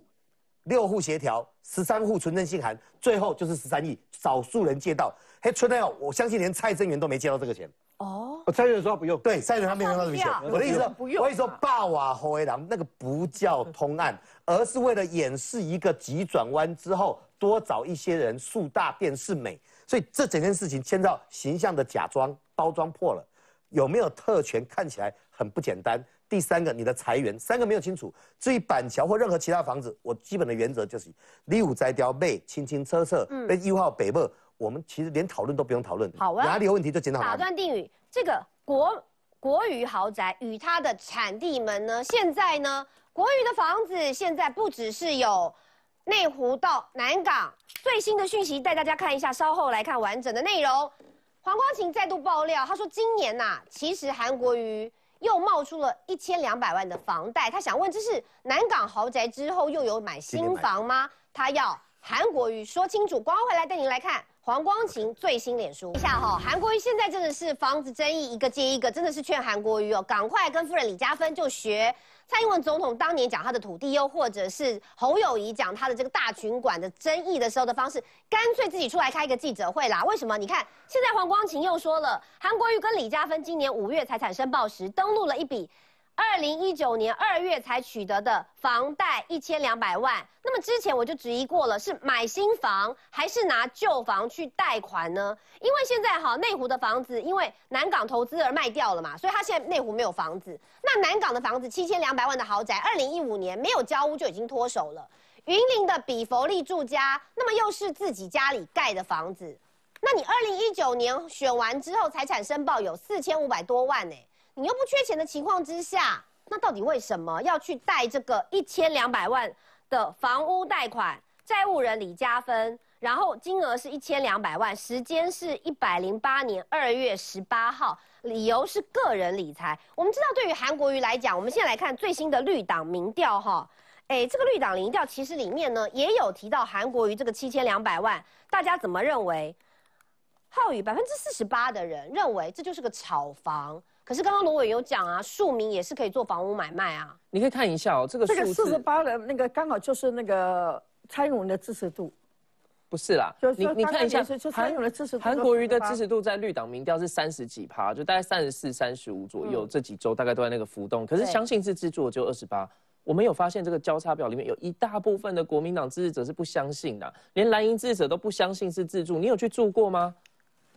Speaker 9: 六户协调，十三户存证信函，最后就是十三亿，少数人借到。嘿，春奈哦，我相信连蔡正元都没借到这个钱
Speaker 8: 哦。蔡正元说不用，
Speaker 9: 对，蔡正元他没用到这笔钱。我的意思，
Speaker 10: 不用。
Speaker 9: 我跟你说，霸瓦侯维郎那个不叫通案，而是为了掩饰一个急转弯之后，多找一些人树大便是美。所以这整件事情牵到形象的假装包装破了，有没有特权看起来很不简单。第三个，你的裁员，三个没有清楚。至于板桥或任何其他房子，我基本的原则就是：立五摘雕被轻轻车侧，被一号北部。我们其实连讨论都不用讨论，
Speaker 1: 好
Speaker 9: 哪里有问题就检讨。
Speaker 1: 打断定语，这个国国语豪宅与它的产地们呢？现在呢，国语的房子现在不只是有内湖到南港最新的讯息，带大家看一下。稍后来看完整的内容。黄光琴再度爆料，他说今年呐，其实韩国瑜又冒出了一千两百万的房贷。他想问，这是南港豪宅之后又有买新房吗？他要韩国瑜说清楚。光回来带您来看。黄光琴最新脸书一下哈，韩国瑜现在真的是房子争议一个接一个，真的是劝韩国瑜哦，赶快跟夫人李嘉芬就学蔡英文总统当年讲他的土地，又或者是侯友谊讲他的这个大群馆的争议的时候的方式，干脆自己出来开一个记者会啦。为什么？你看现在黄光琴又说了，韩国瑜跟李嘉芬今年五月财产申报时登录了一笔。二零一九年二月才取得的房贷一千两百万，那么之前我就质疑过了，是买新房还是拿旧房去贷款呢？因为现在哈内湖的房子因为南港投资而卖掉了嘛，所以他现在内湖没有房子。那南港的房子七千两百万的豪宅，二零一五年没有交屋就已经脱手了。云林的比佛利住家，那么又是自己家里盖的房子，那你二零一九年选完之后财产申报有四千五百多万呢？你又不缺钱的情况之下，那到底为什么要去贷这个一千两百万的房屋贷款？债务人李嘉芬，然后金额是一千两百万，时间是一百零八年二月十八号，理由是个人理财。我们知道，对于韩国瑜来讲，我们现在来看最新的绿党民调哈，哎，这个绿党民调其实里面呢也有提到韩国瑜这个七千两百万，大家怎么认为？浩宇百分之四十八的人认为这就是个炒房。可是刚刚罗伟有讲啊，庶民也是可以做房屋买卖啊。
Speaker 11: 你可以看一下哦，这个这
Speaker 10: 个四十八的那个刚好就是那个蔡英文的支持度，
Speaker 11: 不是啦。你你看一下，
Speaker 10: 韩国的支持度，
Speaker 11: 韩国瑜的支持度在绿党民调是三十几趴，就大概三十四、三十五左右，这几周大概都在那个浮动。可是相信是自助只有二十八。我们有发现这个交叉表里面有一大部分的国民党支持者是不相信的，连蓝营支持者都不相信是自助。你有去住过吗？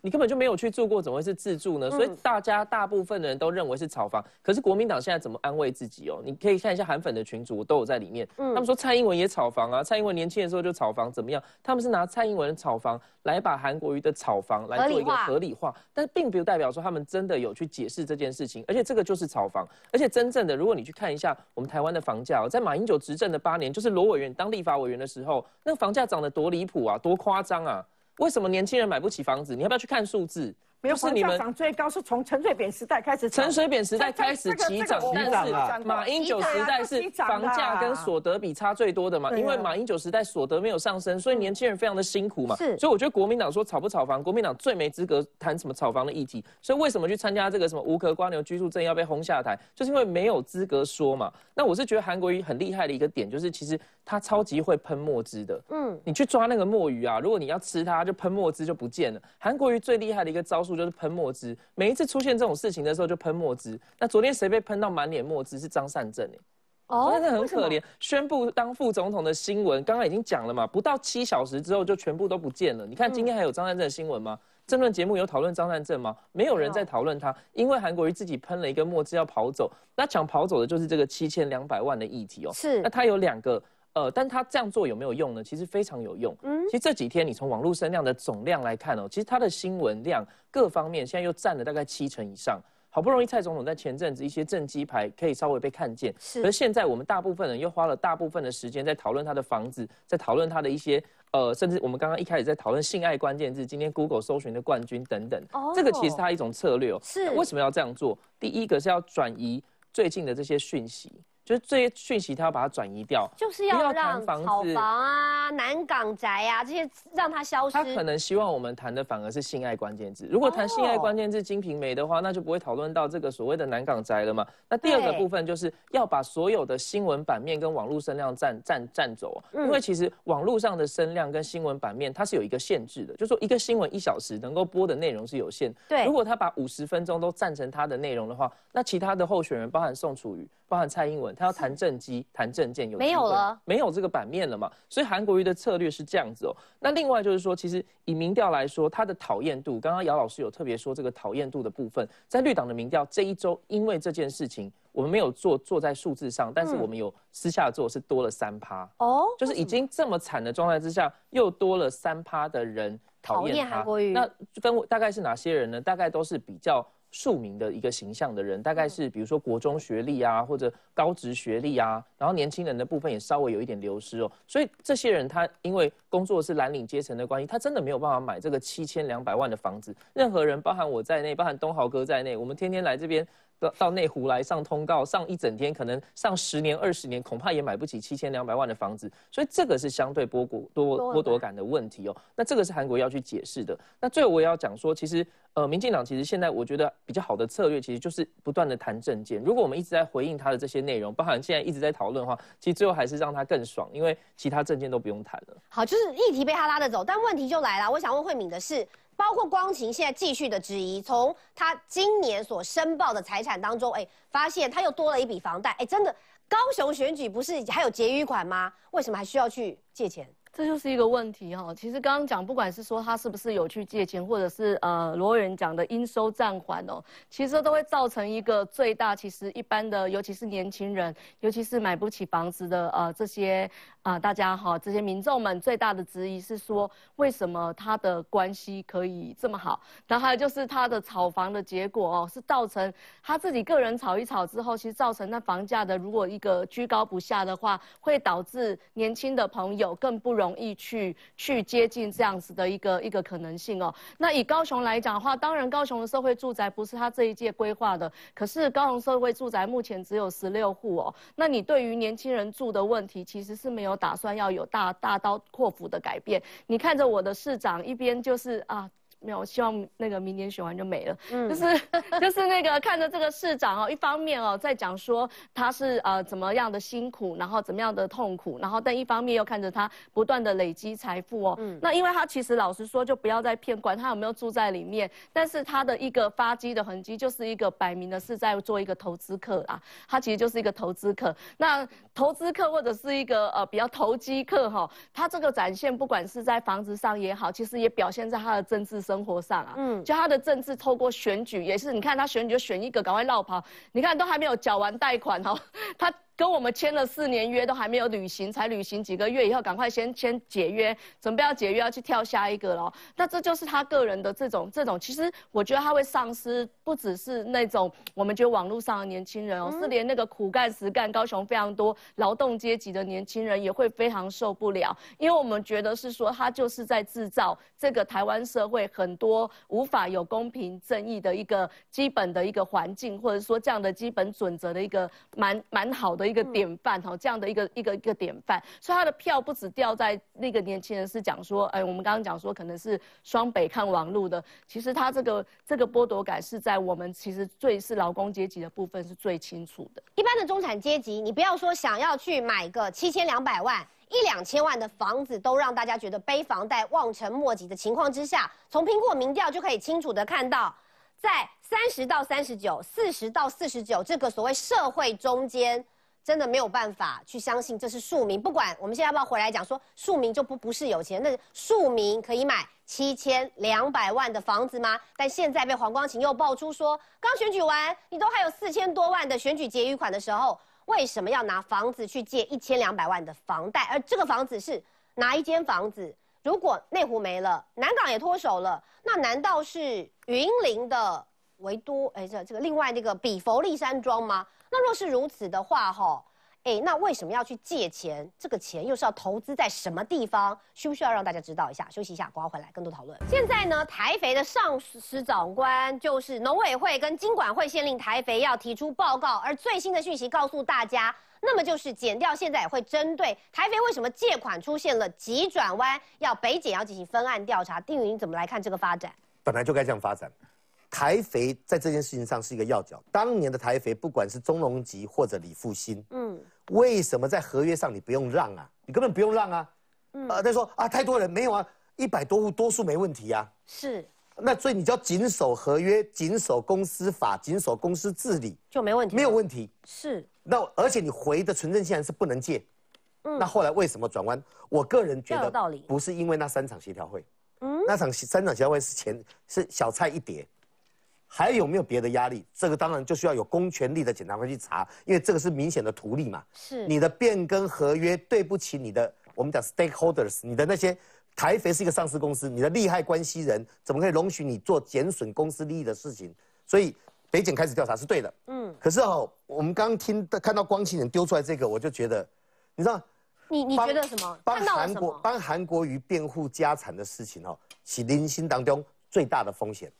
Speaker 11: 你根本就没有去住过，怎么会是自住呢？所以大家大部分的人都认为是炒房。可是国民党现在怎么安慰自己哦？你可以看一下韩粉的群组，都有在里面。他们说蔡英文也炒房啊，蔡英文年轻的时候就炒房，怎么样？他们是拿蔡英文的炒房来把韩国瑜的炒房来做一个合理化，但并不代表说他们真的有去解释这件事情。而且这个就是炒房，而且真正的，如果你去看一下我们台湾的房价，在马英九执政的八年，就是罗委员当立法委员的时候，那个房价涨得多离谱啊，多夸张啊！为什么年轻人买不起房子？你要不要去看数字？
Speaker 10: 没有房价涨最高是从陈水扁时代开始，
Speaker 11: 陈水扁时代开始起涨，但是马英九时代是房价跟所得比差最多的嘛，因为马英九时代所得没有上升，所以年轻人非常的辛苦嘛，
Speaker 1: 是，
Speaker 11: 所以我觉得国民党说炒不炒房，国民党最没资格谈什么炒房的议题，所以为什么去参加这个什么无壳瓜牛居住证要被轰下台，就是因为没有资格说嘛。那我是觉得韩国瑜很厉害的一个点，就是其实他超级会喷墨汁的，嗯，你去抓那个墨鱼啊，如果你要吃它，就喷墨汁就不见了。韩国瑜最厉害的一个招数就是喷墨汁，每一次出现这种事情的时候就喷墨汁。那昨天谁被喷到满脸墨汁是张善政哎，哦，真的很可怜。宣布当副总统的新闻，刚刚已经讲了嘛，不到七小时之后就全部都不见了。你看今天还有张善政的新闻吗？政论节目有讨论张善政吗？没有人在讨论他，因为韩国瑜自己喷了一个墨汁要跑走，那想跑走的就是这个七千两百万的议题哦。
Speaker 1: 是，
Speaker 11: 那他有两个。呃，但他这样做有没有用呢？其实非常有用。嗯，其实这几天你从网络声量的总量来看哦，其实他的新闻量各方面现在又占了大概七成以上。好不容易蔡总统在前阵子一些政绩牌可以稍微被看见，
Speaker 1: 是。
Speaker 11: 而现在我们大部分人又花了大部分的时间在讨论他的房子，在讨论他的一些呃，甚至我们刚刚一开始在讨论性爱关键字，今天 Google 搜寻的冠军等等。哦。这个其实他一种策略哦。
Speaker 1: 是。
Speaker 11: 为什么要这样做？第一个是要转移最近的这些讯息。就是这些讯息，他要把它转移掉，
Speaker 1: 就是要让炒房啊、南港宅啊这些让它消失。
Speaker 11: 他可能希望我们谈的反而是性爱关键字。如果谈性爱关键字《金瓶梅》的话，那就不会讨论到这个所谓的南港宅了嘛。那第二个部分就是要把所有的新闻版面跟网络声量占占占走，因为其实网络上的声量跟新闻版面它是有一个限制的，就是说一个新闻一小时能够播的内容是有限。
Speaker 1: 对，
Speaker 11: 如果他把五十分钟都占成他的内容的话，那其他的候选人，包含宋楚瑜。包含蔡英文，他要谈政绩、谈政见，有
Speaker 1: 没有了？
Speaker 11: 没有这个版面了嘛？所以韩国瑜的策略是这样子哦。那另外就是说，其实以民调来说，他的讨厌度，刚刚姚老师有特别说这个讨厌度的部分，在绿党的民调这一周，因为这件事情，我们没有做做在数字上，但是我们有私下做，是多了三趴哦。就是已经这么惨的状态之下，又多了三趴的人讨厌
Speaker 1: 韩国瑜。
Speaker 11: 那分大概是哪些人呢？大概都是比较。庶民的一个形象的人，大概是比如说国中学历啊，或者高职学历啊，然后年轻人的部分也稍微有一点流失哦。所以这些人他因为工作是蓝领阶层的关系，他真的没有办法买这个七千两百万的房子。任何人，包含我在内，包含东豪哥在内，我们天天来这边。到到内湖来上通告，上一整天，可能上十年、二十年，恐怕也买不起七千两百万的房子，所以这个是相对剥夺多剥夺感的问题哦。那这个是韩国要去解释的。那最后我也要讲说，其实呃，民进党其实现在我觉得比较好的策略，其实就是不断的谈政见。如果我们一直在回应他的这些内容，包含现在一直在讨论的话，其实最后还是让他更爽，因为其他政见都不用谈了。
Speaker 1: 好，就是议题被他拉着走，但问题就来了，我想问慧敏的是。包括光晴现在继续的质疑，从他今年所申报的财产当中，哎，发现他又多了一笔房贷，哎，真的，高雄选举不是还有结余款吗？为什么还需要去借钱？
Speaker 12: 这就是一个问题哈。其实刚刚讲，不管是说他是不是有去借钱，或者是呃罗源讲的应收暂缓哦，其实都会造成一个最大，其实一般的，尤其是年轻人，尤其是买不起房子的呃这些啊大家哈，这些民众们最大的质疑是说，为什么他的关系可以这么好？然后还有就是他的炒房的结果哦，是造成他自己个人炒一炒之后，其实造成那房价的如果一个居高不下的话，会导致年轻的朋友更不容。容易去去接近这样子的一个一个可能性哦。那以高雄来讲的话，当然高雄的社会住宅不是他这一届规划的，可是高雄社会住宅目前只有十六户哦。那你对于年轻人住的问题，其实是没有打算要有大大刀阔斧的改变。你看着我的市长一边就是啊。没有，我希望那个明年选完就没了。嗯，就是 *laughs* 就是那个看着这个市长哦，一方面哦在讲说他是呃怎么样的辛苦，然后怎么样的痛苦，然后但一方面又看着他不断的累积财富哦。嗯，那因为他其实老实说，就不要再骗，管他有没有住在里面，但是他的一个发迹的痕迹，就是一个摆明的是在做一个投资客啊。他其实就是一个投资客。那投资客或者是一个呃比较投机客哈，他这个展现不管是在房子上也好，其实也表现在他的政治。生活上啊，嗯，就他的政治透过选举也是，你看他选举就选一个赶快绕跑，你看都还没有缴完贷款哈，他跟我们签了四年约都还没有履行，才履行几个月以后，赶快先先解约，准备要解约要去跳下一个了。那这就是他个人的这种这种，其实我觉得他会丧失，不只是那种我们觉得网络上的年轻人哦，是连那个苦干实干高雄非常多劳动阶级的年轻人也会非常受不了，因为我们觉得是说他就是在制造这个台湾社会很多无法有公平正义的一个基本的一个环境，或者说这样的基本准则的一个蛮蛮好的。一个典范哈，这样的一个一个一个典范，所以他的票不止掉在那个年轻人是讲说，哎，我们刚刚讲说可能是双北看网路的，其实他这个这个剥夺感是在我们其实最是劳工阶级的部分是最清楚的。
Speaker 1: 一般的中产阶级，你不要说想要去买个七千两百万、一两千万的房子，都让大家觉得背房贷望尘莫及的情况之下，从苹果民调就可以清楚的看到，在三十到三十九、四十到四十九这个所谓社会中间。真的没有办法去相信这是庶民，不管我们现在要不要回来讲说庶民就不不是有钱，那庶民可以买七千两百万的房子吗？但现在被黄光琴又爆出说，刚选举完，你都还有四千多万的选举结余款的时候，为什么要拿房子去借一千两百万的房贷？而这个房子是哪一间房子？如果内湖没了，南港也脱手了，那难道是云林的维多？哎，这这个另外那个比佛利山庄吗？那若是如此的话，哈，哎，那为什么要去借钱？这个钱又是要投资在什么地方？需不需要让大家知道一下？休息一下，广告回来更多讨论。现在呢，台肥的上司长官就是农委会跟经管会限令台肥要提出报告，而最新的讯息告诉大家，那么就是减掉现在也会针对台肥为什么借款出现了急转弯，要北检要进行分案调查。丁云怎么来看这个发展？
Speaker 9: 本来就该这样发展。台肥在这件事情上是一个要角。当年的台肥，不管是中隆吉或者李复兴，嗯，为什么在合约上你不用让啊？你根本不用让啊。嗯，啊，他说啊，太多人没有啊，一百多户多数没问题啊。
Speaker 1: 是。
Speaker 9: 那所以你就要谨守合约，谨守公司法，谨守公司治理，
Speaker 1: 就没问题。
Speaker 9: 没有问题。
Speaker 1: 是。
Speaker 9: 那而且你回的存证信函是不能借。嗯。那后来为什么转弯？我个人觉得不是因为那三场协调会。嗯。那场三场协调会是钱是小菜一碟。还有没有别的压力？这个当然就需要有公权力的检察官去查，因为这个是明显的图利嘛。
Speaker 1: 是
Speaker 9: 你的变更合约对不起你的，我们讲 stakeholders，你的那些台肥是一个上市公司，你的利害关系人怎么可以容许你做减损公司利益的事情？所以北检开始调查是对的。嗯。可是哦，我们刚听的看到光启人丢出来这个，我就觉得，你知道，
Speaker 1: 你你觉得什么？
Speaker 9: 帮韩国帮韩国瑜辩护家产的事情哦，是人心当中最大的风险。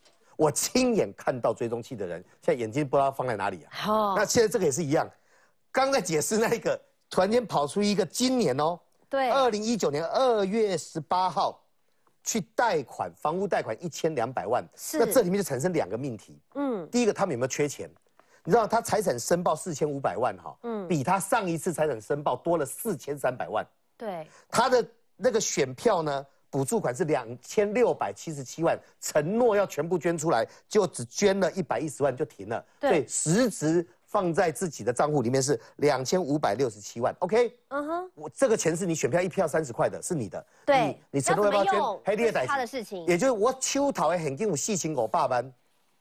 Speaker 9: 我亲眼看到追踪器的人，现在眼睛不知道放在哪里啊。好，那现在这个也是一样。刚在解释那一个，突然间跑出一个今年哦，
Speaker 1: 对，
Speaker 9: 二零一九年二月十八号去贷款房屋贷款一千两百万，
Speaker 1: 是。
Speaker 9: 那这里面就产生两个命题。嗯，第一个他们有没有缺钱？你知道他财产申报四千五百万哈，嗯，比他上一次财产申报多了四千三百万。
Speaker 1: 对，
Speaker 9: 他的那个选票呢？补助款是两千六百七十七万，承诺要全部捐出来，就只捐了一百一十万就停了。
Speaker 1: 对，
Speaker 9: 实质放在自己的账户里面是两千五百六十七万。OK，嗯哼，我这个钱是你选票一票三十块的，是你的。
Speaker 1: 对，
Speaker 9: 你承诺要不要捐？黑
Speaker 1: 列仔他的事情，
Speaker 9: 也就是我秋桃很跟我细心我爸班，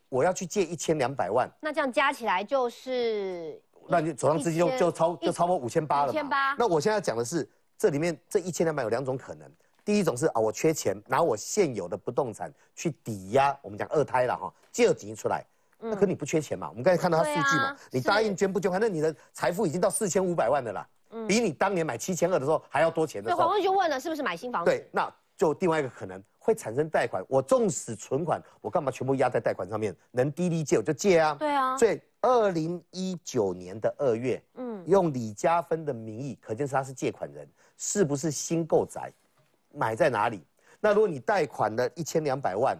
Speaker 9: 我要去借一千两百万。
Speaker 1: 那这样加起来就是，
Speaker 9: 那你手上资金就就超就超过五千八了。
Speaker 1: 五千八。
Speaker 9: 那我现在讲的是，这里面这一千两百有两种可能。第一种是啊，我缺钱，拿我现有的不动产去抵押，我们讲二胎了哈，借钱出来。那可你不缺钱嘛？我们刚才看到他数据嘛，你答应捐不捐款，那你的财富已经到四千五百万的了，比你当年买七千二的时候还要多钱的。
Speaker 1: 对，黄文就问了，是不是买新房子？
Speaker 9: 对，那就另外一个可能会产生贷款。我纵使存款，我干嘛全部压在贷款上面？能低利借我就借啊。
Speaker 1: 对啊。
Speaker 9: 所以二零一九年的二月，嗯，用李嘉芬的名义，可见是他是借款人，是不是新购宅？买在哪里？那如果你贷款的一千两百万，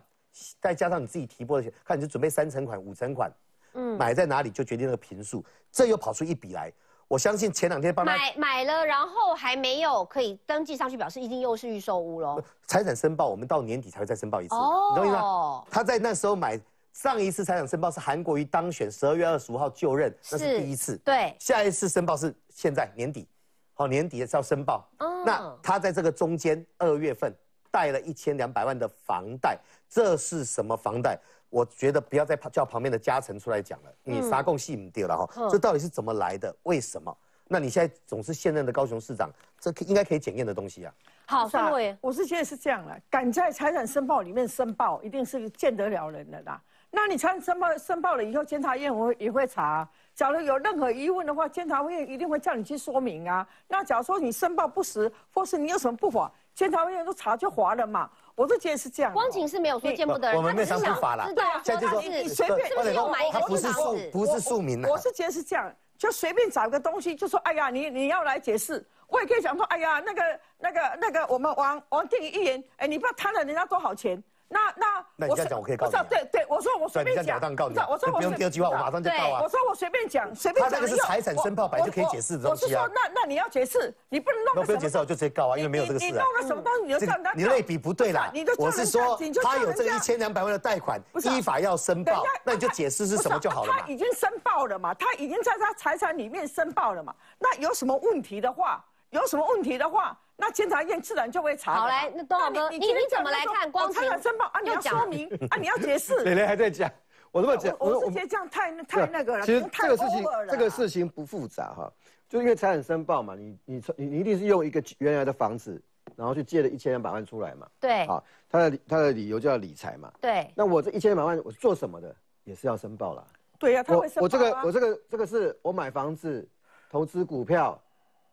Speaker 9: 再加上你自己提拨的钱，看你是准备三成款、五成款，嗯，买在哪里就决定那个平数。这又跑出一笔来，我相信前两天帮他
Speaker 1: 买买了，然后还没有可以登记上去，表示一定又是预售屋喽。
Speaker 9: 财产申报我们到年底才会再申报一次，你懂意思吗？他在那时候买上一次财产申报是韩国瑜当选十二月二十五号就任，那是第一次。
Speaker 1: 对，
Speaker 9: 下一次申报是现在年底。好，年底是要申报。那他在这个中间二月份贷了一千两百万的房贷，这是什么房贷？我觉得不要再叫旁边的嘉诚出来讲了，你啥共戏唔掉了哈。这到底是怎么来的？为什么？那你现在总是现任的高雄市长，这应该可以检验的东西啊。
Speaker 1: 好，
Speaker 10: 是啊
Speaker 1: 孙委，
Speaker 10: 我是觉得是这样了，敢在财产申报里面申报，一定是见得了人的啦。那你参申报申报了以后，监察院会也会查。假如有任何疑问的话，监察院一定会叫你去说明啊。那假如说你申报不实，或是你有什么不法，监察院都查就划了嘛。我是觉得是这样。
Speaker 1: 光景是没有说见不得人，
Speaker 9: 我们没有
Speaker 1: 他只是
Speaker 9: 想不法啦
Speaker 1: 知道
Speaker 9: 现在就
Speaker 1: 是
Speaker 10: 你随便
Speaker 1: 是不是又买一个
Speaker 9: 他不是不是庶民啊
Speaker 10: 我是觉得是这样，就随便找个东西，就说哎呀，你你要来解释，我也可以讲说，哎呀，那个那个那个，我们王王定一言，哎，你不要贪了人家多少钱。那那
Speaker 9: 那你这样讲我可以告你啊
Speaker 10: 对对，我说我随便讲，
Speaker 9: 你这样讲我当然告你啊
Speaker 10: 不是我说我
Speaker 9: 不用
Speaker 10: 随
Speaker 9: 第二句话我马上就告啊
Speaker 10: 对我说我随便讲，随便
Speaker 9: 他
Speaker 10: 讲。
Speaker 9: 那个是财产申报本来就可以解释的东西啊
Speaker 10: 我是说，那那你要解释，你不能弄个
Speaker 9: 不用解释，我就直接告啊，因为没有这个事
Speaker 10: 你
Speaker 9: 啊。
Speaker 10: 弄个什么东西，你就
Speaker 9: 这
Speaker 10: 叫人家
Speaker 9: 你类比不对啦
Speaker 10: 你就，叫
Speaker 9: 我是说他有这个一千两百万的贷款依法要申报那你就解释是什么就好了嘛
Speaker 10: 他。已经申报了嘛，他已经在他财产里面申报了嘛。那有什么问题的话，有什么问题的话，那监察院自然就会查。
Speaker 1: 好来那东豪哥
Speaker 10: 你
Speaker 1: 你你怎么来看光
Speaker 10: 我财产申报啊？你要说明 *laughs* 啊，你要解释。*laughs*
Speaker 8: 蕾蕾还在讲，我这么讲，
Speaker 10: 我是觉得这样太太那个了，
Speaker 8: 其实
Speaker 10: 太
Speaker 8: 这个事情，这个事情不复杂哈，就因为财产申报嘛，你你你你一定是用一个原来的房子，然后去借了一千两百万出来嘛。
Speaker 1: 对
Speaker 8: 好，他的他的理由叫理财嘛。
Speaker 1: 对，
Speaker 8: 那我这一千两百万我是做什么的，也是要申报啦。
Speaker 10: 对呀，他会申报
Speaker 8: 我这个
Speaker 10: 啊
Speaker 8: 我这个这个是我买房子、投资股票，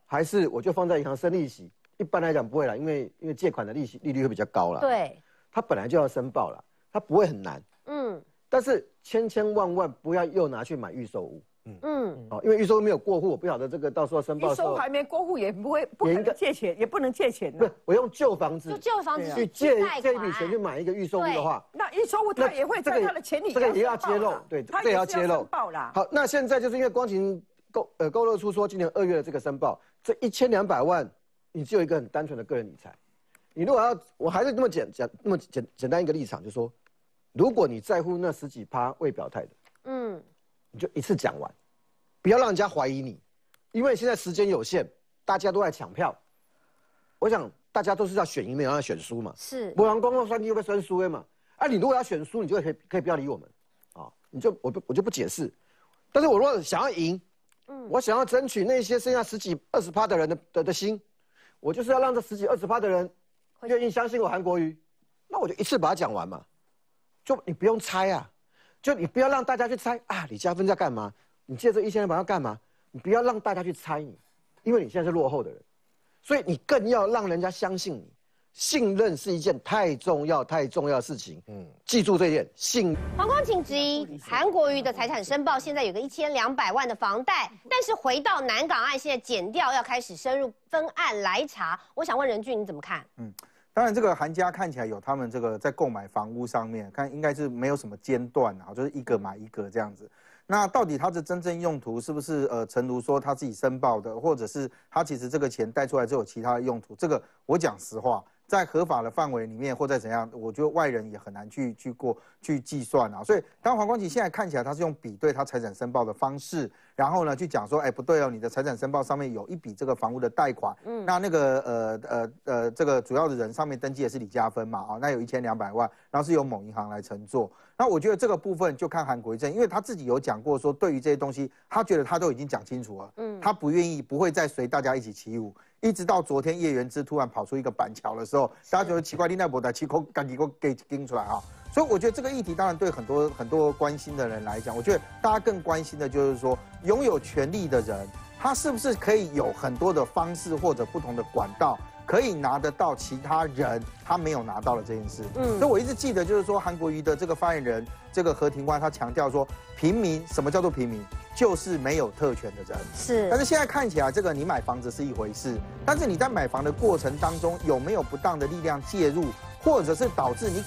Speaker 8: 还是我就放在银行生利息？一般来讲不会啦，因为因为借款的利息利率会比较高啦。，
Speaker 1: 对，
Speaker 8: 它本来就要申报啦，它不会很难。
Speaker 1: 嗯。
Speaker 8: 但是千千万万不要又拿去买预售屋。
Speaker 1: 嗯，
Speaker 8: 哦，因为预售屋没有过户，我不晓得这个到时候申报候
Speaker 10: 收还没过户，也不会不可
Speaker 8: 也应该
Speaker 10: 能借钱，也不能借钱的
Speaker 8: 不是。我用旧房子
Speaker 1: 就旧房子
Speaker 8: 去
Speaker 1: 去
Speaker 8: 借
Speaker 1: 贷
Speaker 8: 这一笔
Speaker 1: 款
Speaker 8: 钱去买一个预售屋的话，
Speaker 10: 那预售屋
Speaker 8: 它
Speaker 10: 也会
Speaker 8: 这个
Speaker 10: 在他的钱里
Speaker 8: 这个也要揭露对，
Speaker 10: 他
Speaker 8: 这也要揭露。
Speaker 10: 报啦。
Speaker 8: 好，那现在就是因为光晴勾呃勾勒出说今年二月的这个申报，这一千两百万，你只有一个很单纯的个人理财。你如果要，我还是那么简简那么简简单一个立场，就说，如果你在乎那十几趴未表态的，
Speaker 1: 嗯，
Speaker 8: 你就一次讲完，不要让人家怀疑你，因为现在时间有限，大家都在抢票。我想大家都是要选赢，没有要选输嘛。
Speaker 1: 是
Speaker 8: 不然公共算计会不会算输的嘛？啊，你如果要选输，你就可以可以不要理我们，啊，你就我不我就不解释。但是我如果想要赢，
Speaker 1: 嗯
Speaker 8: 我想要争取那些剩下十几二十趴的人的的的心，我就是要让这十几二十趴的人愿意相信我韩国瑜，那我就一次把它讲完嘛，就你不用猜啊，就你不要让大家去猜啊，李嘉芬在干嘛？你借这一千两百要干嘛？你不要让大家去猜你，因为你现在是落后的人，所以你更要让人家相信你。信任是一件太重要、太重要的事情。嗯，记住这一点，信。
Speaker 1: 黄光晴质疑韩国瑜的财产申报现在有个一千两百万的房贷，但是回到南港案，现在减掉要开始深入分案来查。我想问任俊你怎么看？
Speaker 7: 嗯当然，这个韩家看起来有他们这个在购买房屋上面看应该是没有什么间断啊，就是一个买一个这样子。那到底他的真正用途是不是呃，诚如说他自己申报的，或者是他其实这个钱贷出来之后有其他的用途？这个我讲实话，在合法的范围里面或者怎样，我觉得外人也很难去去过去计算啊。所以，当黄光启现在看起来他是用比对他财产申报的方式，然后呢去讲说，哎不对哦，你的财产申报上面有一笔这个房屋的贷款，嗯，那那个呃呃呃这个主要的人上面登记的是李嘉芬嘛，啊，那有一千两百万，然后是由某银行来承做。那我觉得这个部分就看韩国瑜正，因为他自己有讲过说，对于这些东西，他觉得他都已经讲清楚了，嗯，他不愿意，不会再随大家一起起舞。一直到昨天叶元之突然跑出一个板桥的时候，大家觉得奇怪，林奈博的气口赶紧给我给盯出来啊！所以我觉得这个议题当然对很多很多关心的人来讲，我觉得大家更关心的就是说，拥有权利的人，他是不是可以有很多的方式或者不同的管道，可以拿得到其他人他没有拿到的这件事。嗯，所以我一直记得就是说，韩国瑜的这个发言人这个何庭官他强调说，平民什么叫做平民？就是没有特权的人。
Speaker 1: 是
Speaker 7: 但是现在看起来，这个你买房子是一回事，但是你在买房的过程当中有没有不当的力量介入，或者是导致你？